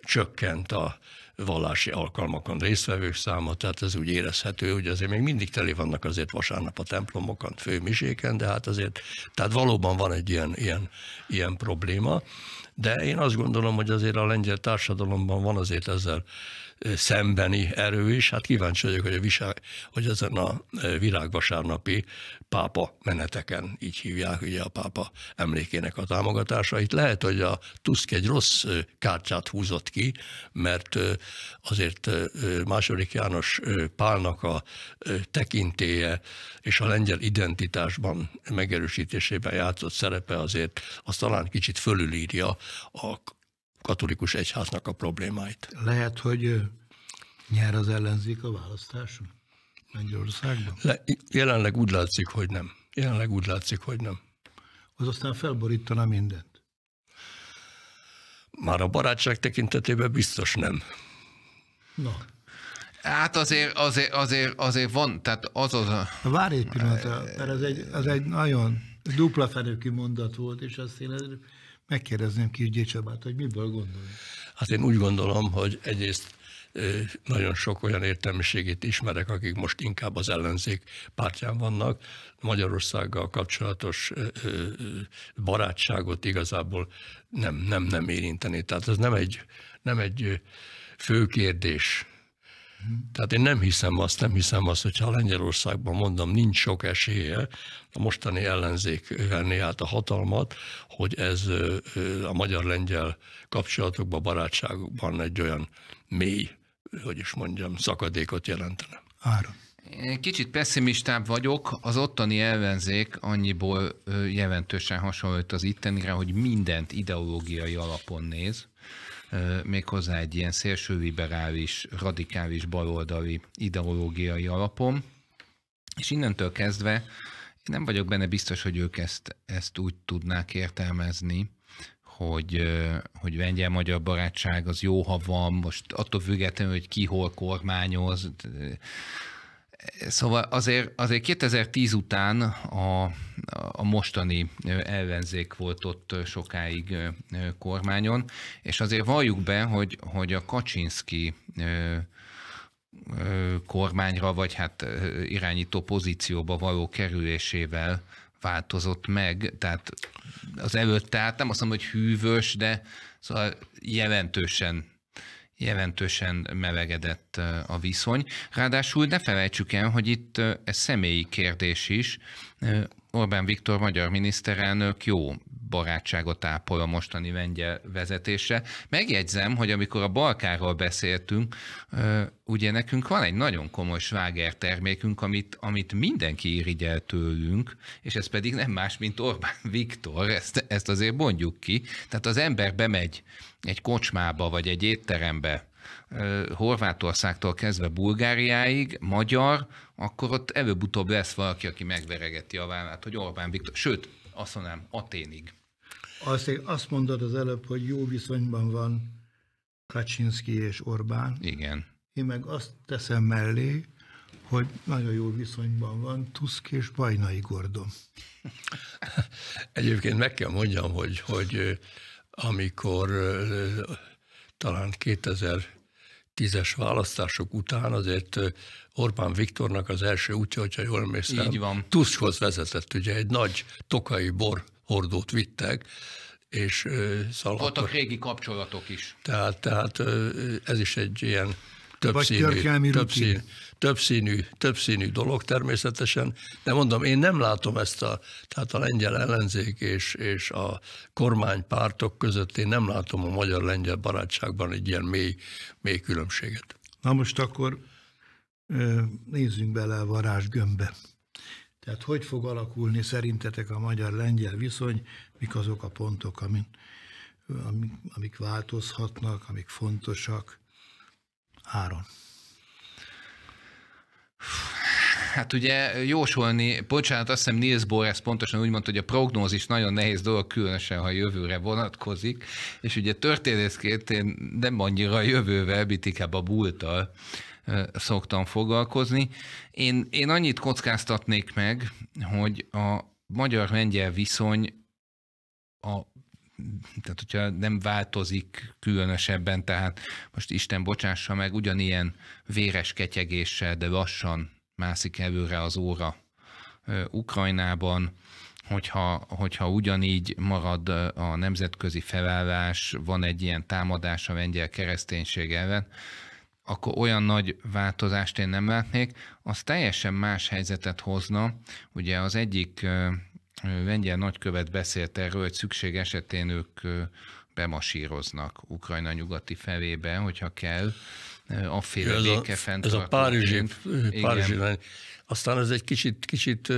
Speaker 2: csökkent a vallási alkalmakon résztvevők száma, tehát ez úgy érezhető, hogy azért még mindig teli vannak azért vasárnap a templomokon, főmiséken, de hát azért, tehát valóban van egy ilyen, ilyen, ilyen probléma, de én azt gondolom, hogy azért a lengyel társadalomban van azért ezzel szembeni erő is. Hát kíváncsi vagyok, hogy, a viság, hogy ezen a virágvasárnapi pápa meneteken, így hívják ugye a pápa emlékének a támogatásait. Lehet, hogy a Tusk egy rossz kártyát húzott ki, mert azért második János Pálnak a ö, tekintélye és a lengyel identitásban megerősítésében játszott szerepe azért az talán kicsit fölülírja a katolikus egyháznak a problémáit.
Speaker 1: Lehet, hogy nyer az ellenzék a választáson Lengyelországban.
Speaker 2: Le, jelenleg úgy látszik, hogy nem. Jelenleg úgy látszik, hogy nem.
Speaker 1: Az aztán felborítana mindent.
Speaker 2: Már a barátság tekintetében biztos nem.
Speaker 1: Na,
Speaker 3: Hát azért, azért, azért, azért van, tehát az az
Speaker 1: várj egy pillanat, mert ez egy, ez egy nagyon dupla fenőki mondat volt, és azt én megkérdezném ki Csabát, hogy miből gondolja.
Speaker 2: Hát én úgy gondolom, hogy egyrészt nagyon sok olyan értelmiségét ismerek, akik most inkább az ellenzék pártján vannak. Magyarországgal kapcsolatos barátságot igazából nem, nem, nem érinteni. Tehát ez nem egy, nem egy fő kérdés Tehát én nem hiszem azt, nem hiszem azt, hogyha Lengyelországban mondom, nincs sok esélye a mostani ellenzék venni át a hatalmat, hogy ez a magyar-lengyel kapcsolatokban, barátságokban egy olyan mély, hogy is mondjam, szakadékot jelentene.
Speaker 1: Áron.
Speaker 3: Kicsit pessimistább vagyok, az ottani ellenzék annyiból jelentősen hasonlít az ittenire, hogy mindent ideológiai alapon néz, méghozzá egy ilyen szélsőliberális, radikális baloldali ideológiai alapon, és innentől kezdve én nem vagyok benne biztos, hogy ők ezt, ezt úgy tudnák értelmezni, hogy, hogy lengyel-magyar barátság az jó, ha van, most attól függetlenül, hogy ki hol kormányoz, Szóval azért, azért 2010 után a, a mostani ellenzék volt ott sokáig kormányon, és azért valljuk be, hogy, hogy a Kaczynski kormányra, vagy hát irányító pozícióba való kerülésével változott meg, tehát az előtt, tehát nem azt mondom, hogy hűvös, de szóval jelentősen jelentősen melegedett a viszony. Ráadásul ne felejtsük el, hogy itt ez személyi kérdés is. Orbán Viktor magyar miniszterelnök jó barátságot ápol a mostani lengyel vezetése. Megjegyzem, hogy amikor a Balkáról beszéltünk, ugye nekünk van egy nagyon komoly sváger termékünk, amit, amit mindenki irigyel tőlünk, és ez pedig nem más, mint Orbán Viktor, ezt, ezt azért mondjuk ki. Tehát az ember bemegy egy kocsmába, vagy egy étterembe, Horvátországtól kezdve Bulgáriáig, magyar, akkor ott előbb-utóbb lesz valaki, aki megveregeti a vállát, hogy Orbán Viktor, sőt, azt mondanám, Aténig.
Speaker 1: Azt, azt mondod az előbb, hogy jó viszonyban van Kaczynski és Orbán.
Speaker 3: Igen.
Speaker 1: Én meg azt teszem mellé, hogy nagyon jó viszonyban van Tusk és Bajnai Gordon.
Speaker 2: Egyébként meg kell mondjam, hogy, hogy amikor talán 2010-es választások után azért Orbán Viktornak az első útja, hogyha jól emlékszem,
Speaker 3: Így van.
Speaker 2: Tuskhoz vezetett, ugye egy nagy tokai bor hordót vittek, és
Speaker 3: szóval Voltak régi kapcsolatok is.
Speaker 2: Tehát, tehát ez is egy ilyen többszínű, többszínű, többszínű, többszínű dolog természetesen, de mondom, én nem látom ezt a, tehát a lengyel ellenzék és, és a kormánypártok között, én nem látom a magyar-lengyel barátságban egy ilyen mély, mély különbséget.
Speaker 1: Na most akkor nézzünk bele a varázsgömbbe. Tehát hogy fog alakulni szerintetek a magyar-lengyel viszony, mik azok a pontok, amik, amik, amik változhatnak, amik fontosak? Áron.
Speaker 3: Hát ugye jósolni, bocsánat, azt hiszem Niels Bohr ezt pontosan úgy mondta, hogy a prognózis nagyon nehéz dolog, különösen, ha jövőre vonatkozik, és ugye történészként én nem annyira a jövővel, mint inkább a múlttal szoktam foglalkozni. Én, én annyit kockáztatnék meg, hogy a magyar-lengyel viszony a tehát hogyha nem változik különösebben, tehát most Isten bocsássa meg, ugyanilyen véres ketyegéssel, de lassan mászik előre az óra Ukrajnában, hogyha, hogyha ugyanígy marad a nemzetközi felállás, van egy ilyen támadás a lengyel kereszténység ellen, akkor olyan nagy változást én nem látnék, az teljesen más helyzetet hozna. Ugye az egyik lengyel nagykövet beszélt erről, hogy szükség esetén ők bemasíroznak Ukrajna nyugati felébe, hogyha kell, afféle
Speaker 2: ez a, ez a Párizsi, Párizsi aztán ez egy kicsit, kicsit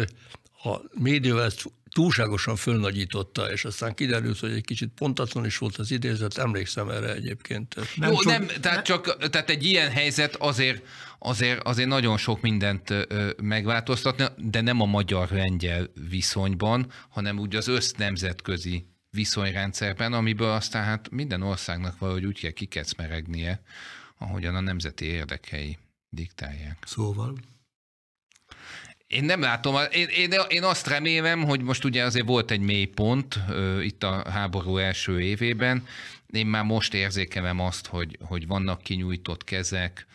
Speaker 2: a média ezt túlságosan fölnagyította, és aztán kiderült, hogy egy kicsit pontatlan is volt az idézet, emlékszem erre egyébként.
Speaker 3: Nem Jó, csak, nem, tehát, csak, tehát egy ilyen helyzet azért, azért, azért nagyon sok mindent megváltoztatna, de nem a magyar-lengyel viszonyban, hanem úgy az össznemzetközi viszonyrendszerben, amiből aztán hát minden országnak valahogy úgy kell kikecmeregnie, ahogyan a nemzeti érdekei diktálják.
Speaker 1: Szóval?
Speaker 3: Én nem látom, én, én, én azt remélem, hogy most ugye azért volt egy mély pont itt a háború első évében, én már most érzékelem azt, hogy, hogy vannak kinyújtott kezek,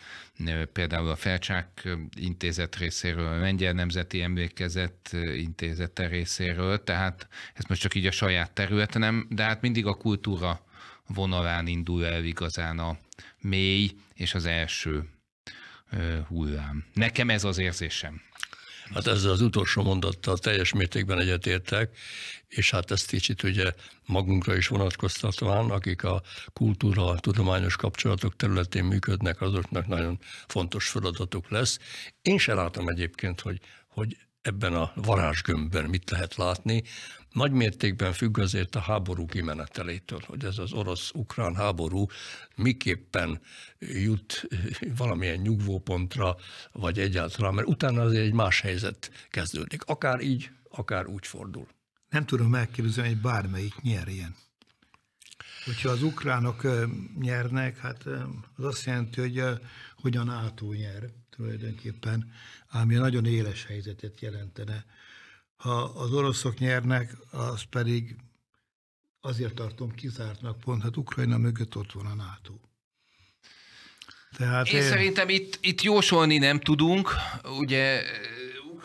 Speaker 3: például a Felcsák intézet részéről, a Lengyel Nemzeti Emlékezet intézete részéről, tehát ez most csak így a saját területenem, de hát mindig a kultúra vonalán indul el igazán a mély és az első hullám. Nekem ez az érzésem.
Speaker 2: Hát ezzel az utolsó mondattal teljes mértékben egyetértek, és hát ezt kicsit ugye magunkra is vonatkoztatván, akik a kultúra, a tudományos kapcsolatok területén működnek, azoknak nagyon fontos feladatuk lesz. Én se látom egyébként, hogy, hogy ebben a varázsgömbben mit lehet látni. Nagy mértékben függ azért a háború kimenetelétől, hogy ez az orosz-ukrán háború miképpen jut valamilyen nyugvópontra, vagy egyáltalán, mert utána azért egy más helyzet kezdődik. Akár így, akár úgy fordul.
Speaker 1: Nem tudom elképzelni, hogy bármelyik nyerjen. Hogyha az ukránok nyernek, hát az azt jelenti, hogy, hogy a NATO nyer tulajdonképpen, ami nagyon éles helyzetet jelentene. Ha az oroszok nyernek, az pedig azért tartom kizártnak pont, hát Ukrajna mögött ott van a NATO.
Speaker 3: Tehát én, én szerintem itt, itt jósolni nem tudunk. Ugye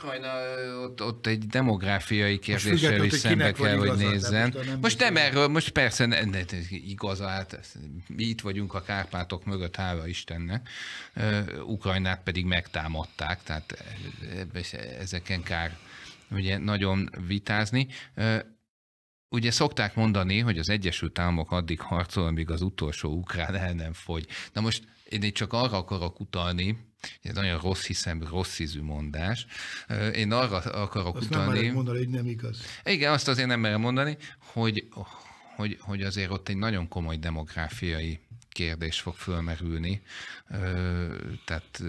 Speaker 3: Ukrajna ott, ott egy demográfiai kérdéssel is szembe kell, hogy nézzen. Most, most nem erről, most persze ne, ne, igaz, hát mi itt vagyunk a Kárpátok mögött, hála Istennek. Ukrajnát pedig megtámadták, tehát ezeken kár ugye nagyon vitázni. Ugye szokták mondani, hogy az Egyesült Államok addig harcol, amíg az utolsó ukrán el nem fogy. Na most én itt csak arra akarok utalni, ez nagyon rossz hiszem, rossz ízű mondás. Én arra akarok
Speaker 1: azt
Speaker 3: utalni...
Speaker 1: Nem mondani, hogy nem igaz.
Speaker 3: Igen, azt azért nem merem mondani, hogy, hogy, hogy azért ott egy nagyon komoly demográfiai kérdés fog fölmerülni, tehát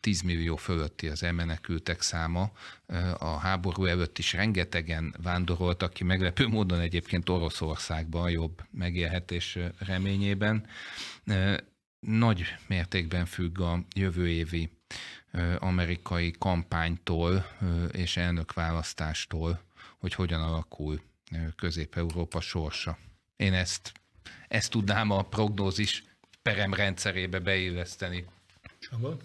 Speaker 3: 10 millió fölötti az elmenekültek száma. A háború előtt is rengetegen vándoroltak ki, meglepő módon egyébként Oroszországban jobb megélhetés reményében. Nagy mértékben függ a jövő évi amerikai kampánytól és elnökválasztástól, hogy hogyan alakul Közép-Európa sorsa. Én ezt, ezt tudnám a prognózis perem rendszerébe beilleszteni.
Speaker 2: Csaba?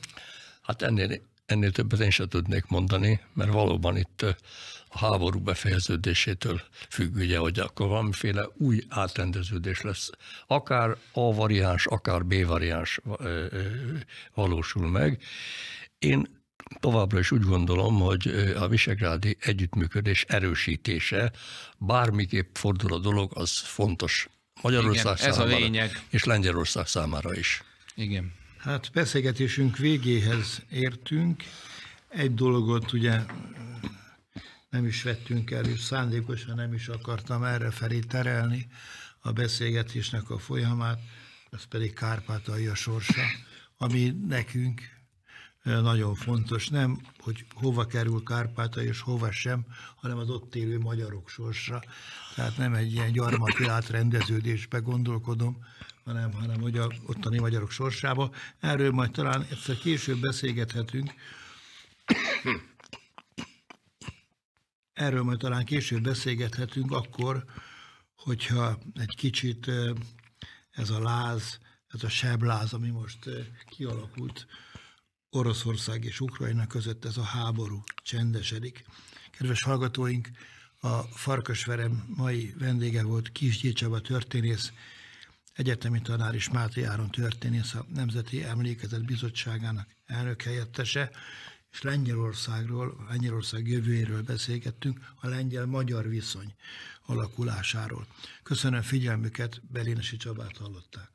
Speaker 2: Hát ennél, ennél többet én sem tudnék mondani, mert valóban itt a háború befejeződésétől függ, ugye, hogy akkor valamiféle új átrendeződés lesz. Akár A variáns, akár B variáns valósul meg. Én továbbra is úgy gondolom, hogy a visegrádi együttműködés erősítése, bármiképp fordul a dolog, az fontos Magyarország Igen, ez számára, a lényeg. és Lengyelország számára is.
Speaker 3: Igen.
Speaker 1: Hát beszélgetésünk végéhez értünk. Egy dolgot ugye nem is vettünk el, és szándékosan nem is akartam erre felé terelni a beszélgetésnek a folyamát, ez pedig Kárpátai a sorsa, ami nekünk nagyon fontos. Nem, hogy hova kerül Kárpáta és hova sem, hanem az ott élő magyarok sorsa. Tehát nem egy ilyen gyarmati átrendeződésbe gondolkodom, hanem, hanem hogy a ottani magyarok sorsába. Erről majd talán egyszer később beszélgethetünk. Erről majd talán később beszélgethetünk akkor, hogyha egy kicsit ez a láz, ez a sebláz, ami most kialakult Oroszország és Ukrajna között ez a háború csendesedik. Kedves hallgatóink, a Farkasverem mai vendége volt Kis Csaba történész, egyetemi tanár és Máté Áron történész, a Nemzeti Emlékezet Bizottságának elnök helyettese, és Lengyelországról, Lengyelország jövőjéről beszélgettünk, a lengyel-magyar viszony alakulásáról. Köszönöm figyelmüket, Belénesi Csabát hallották.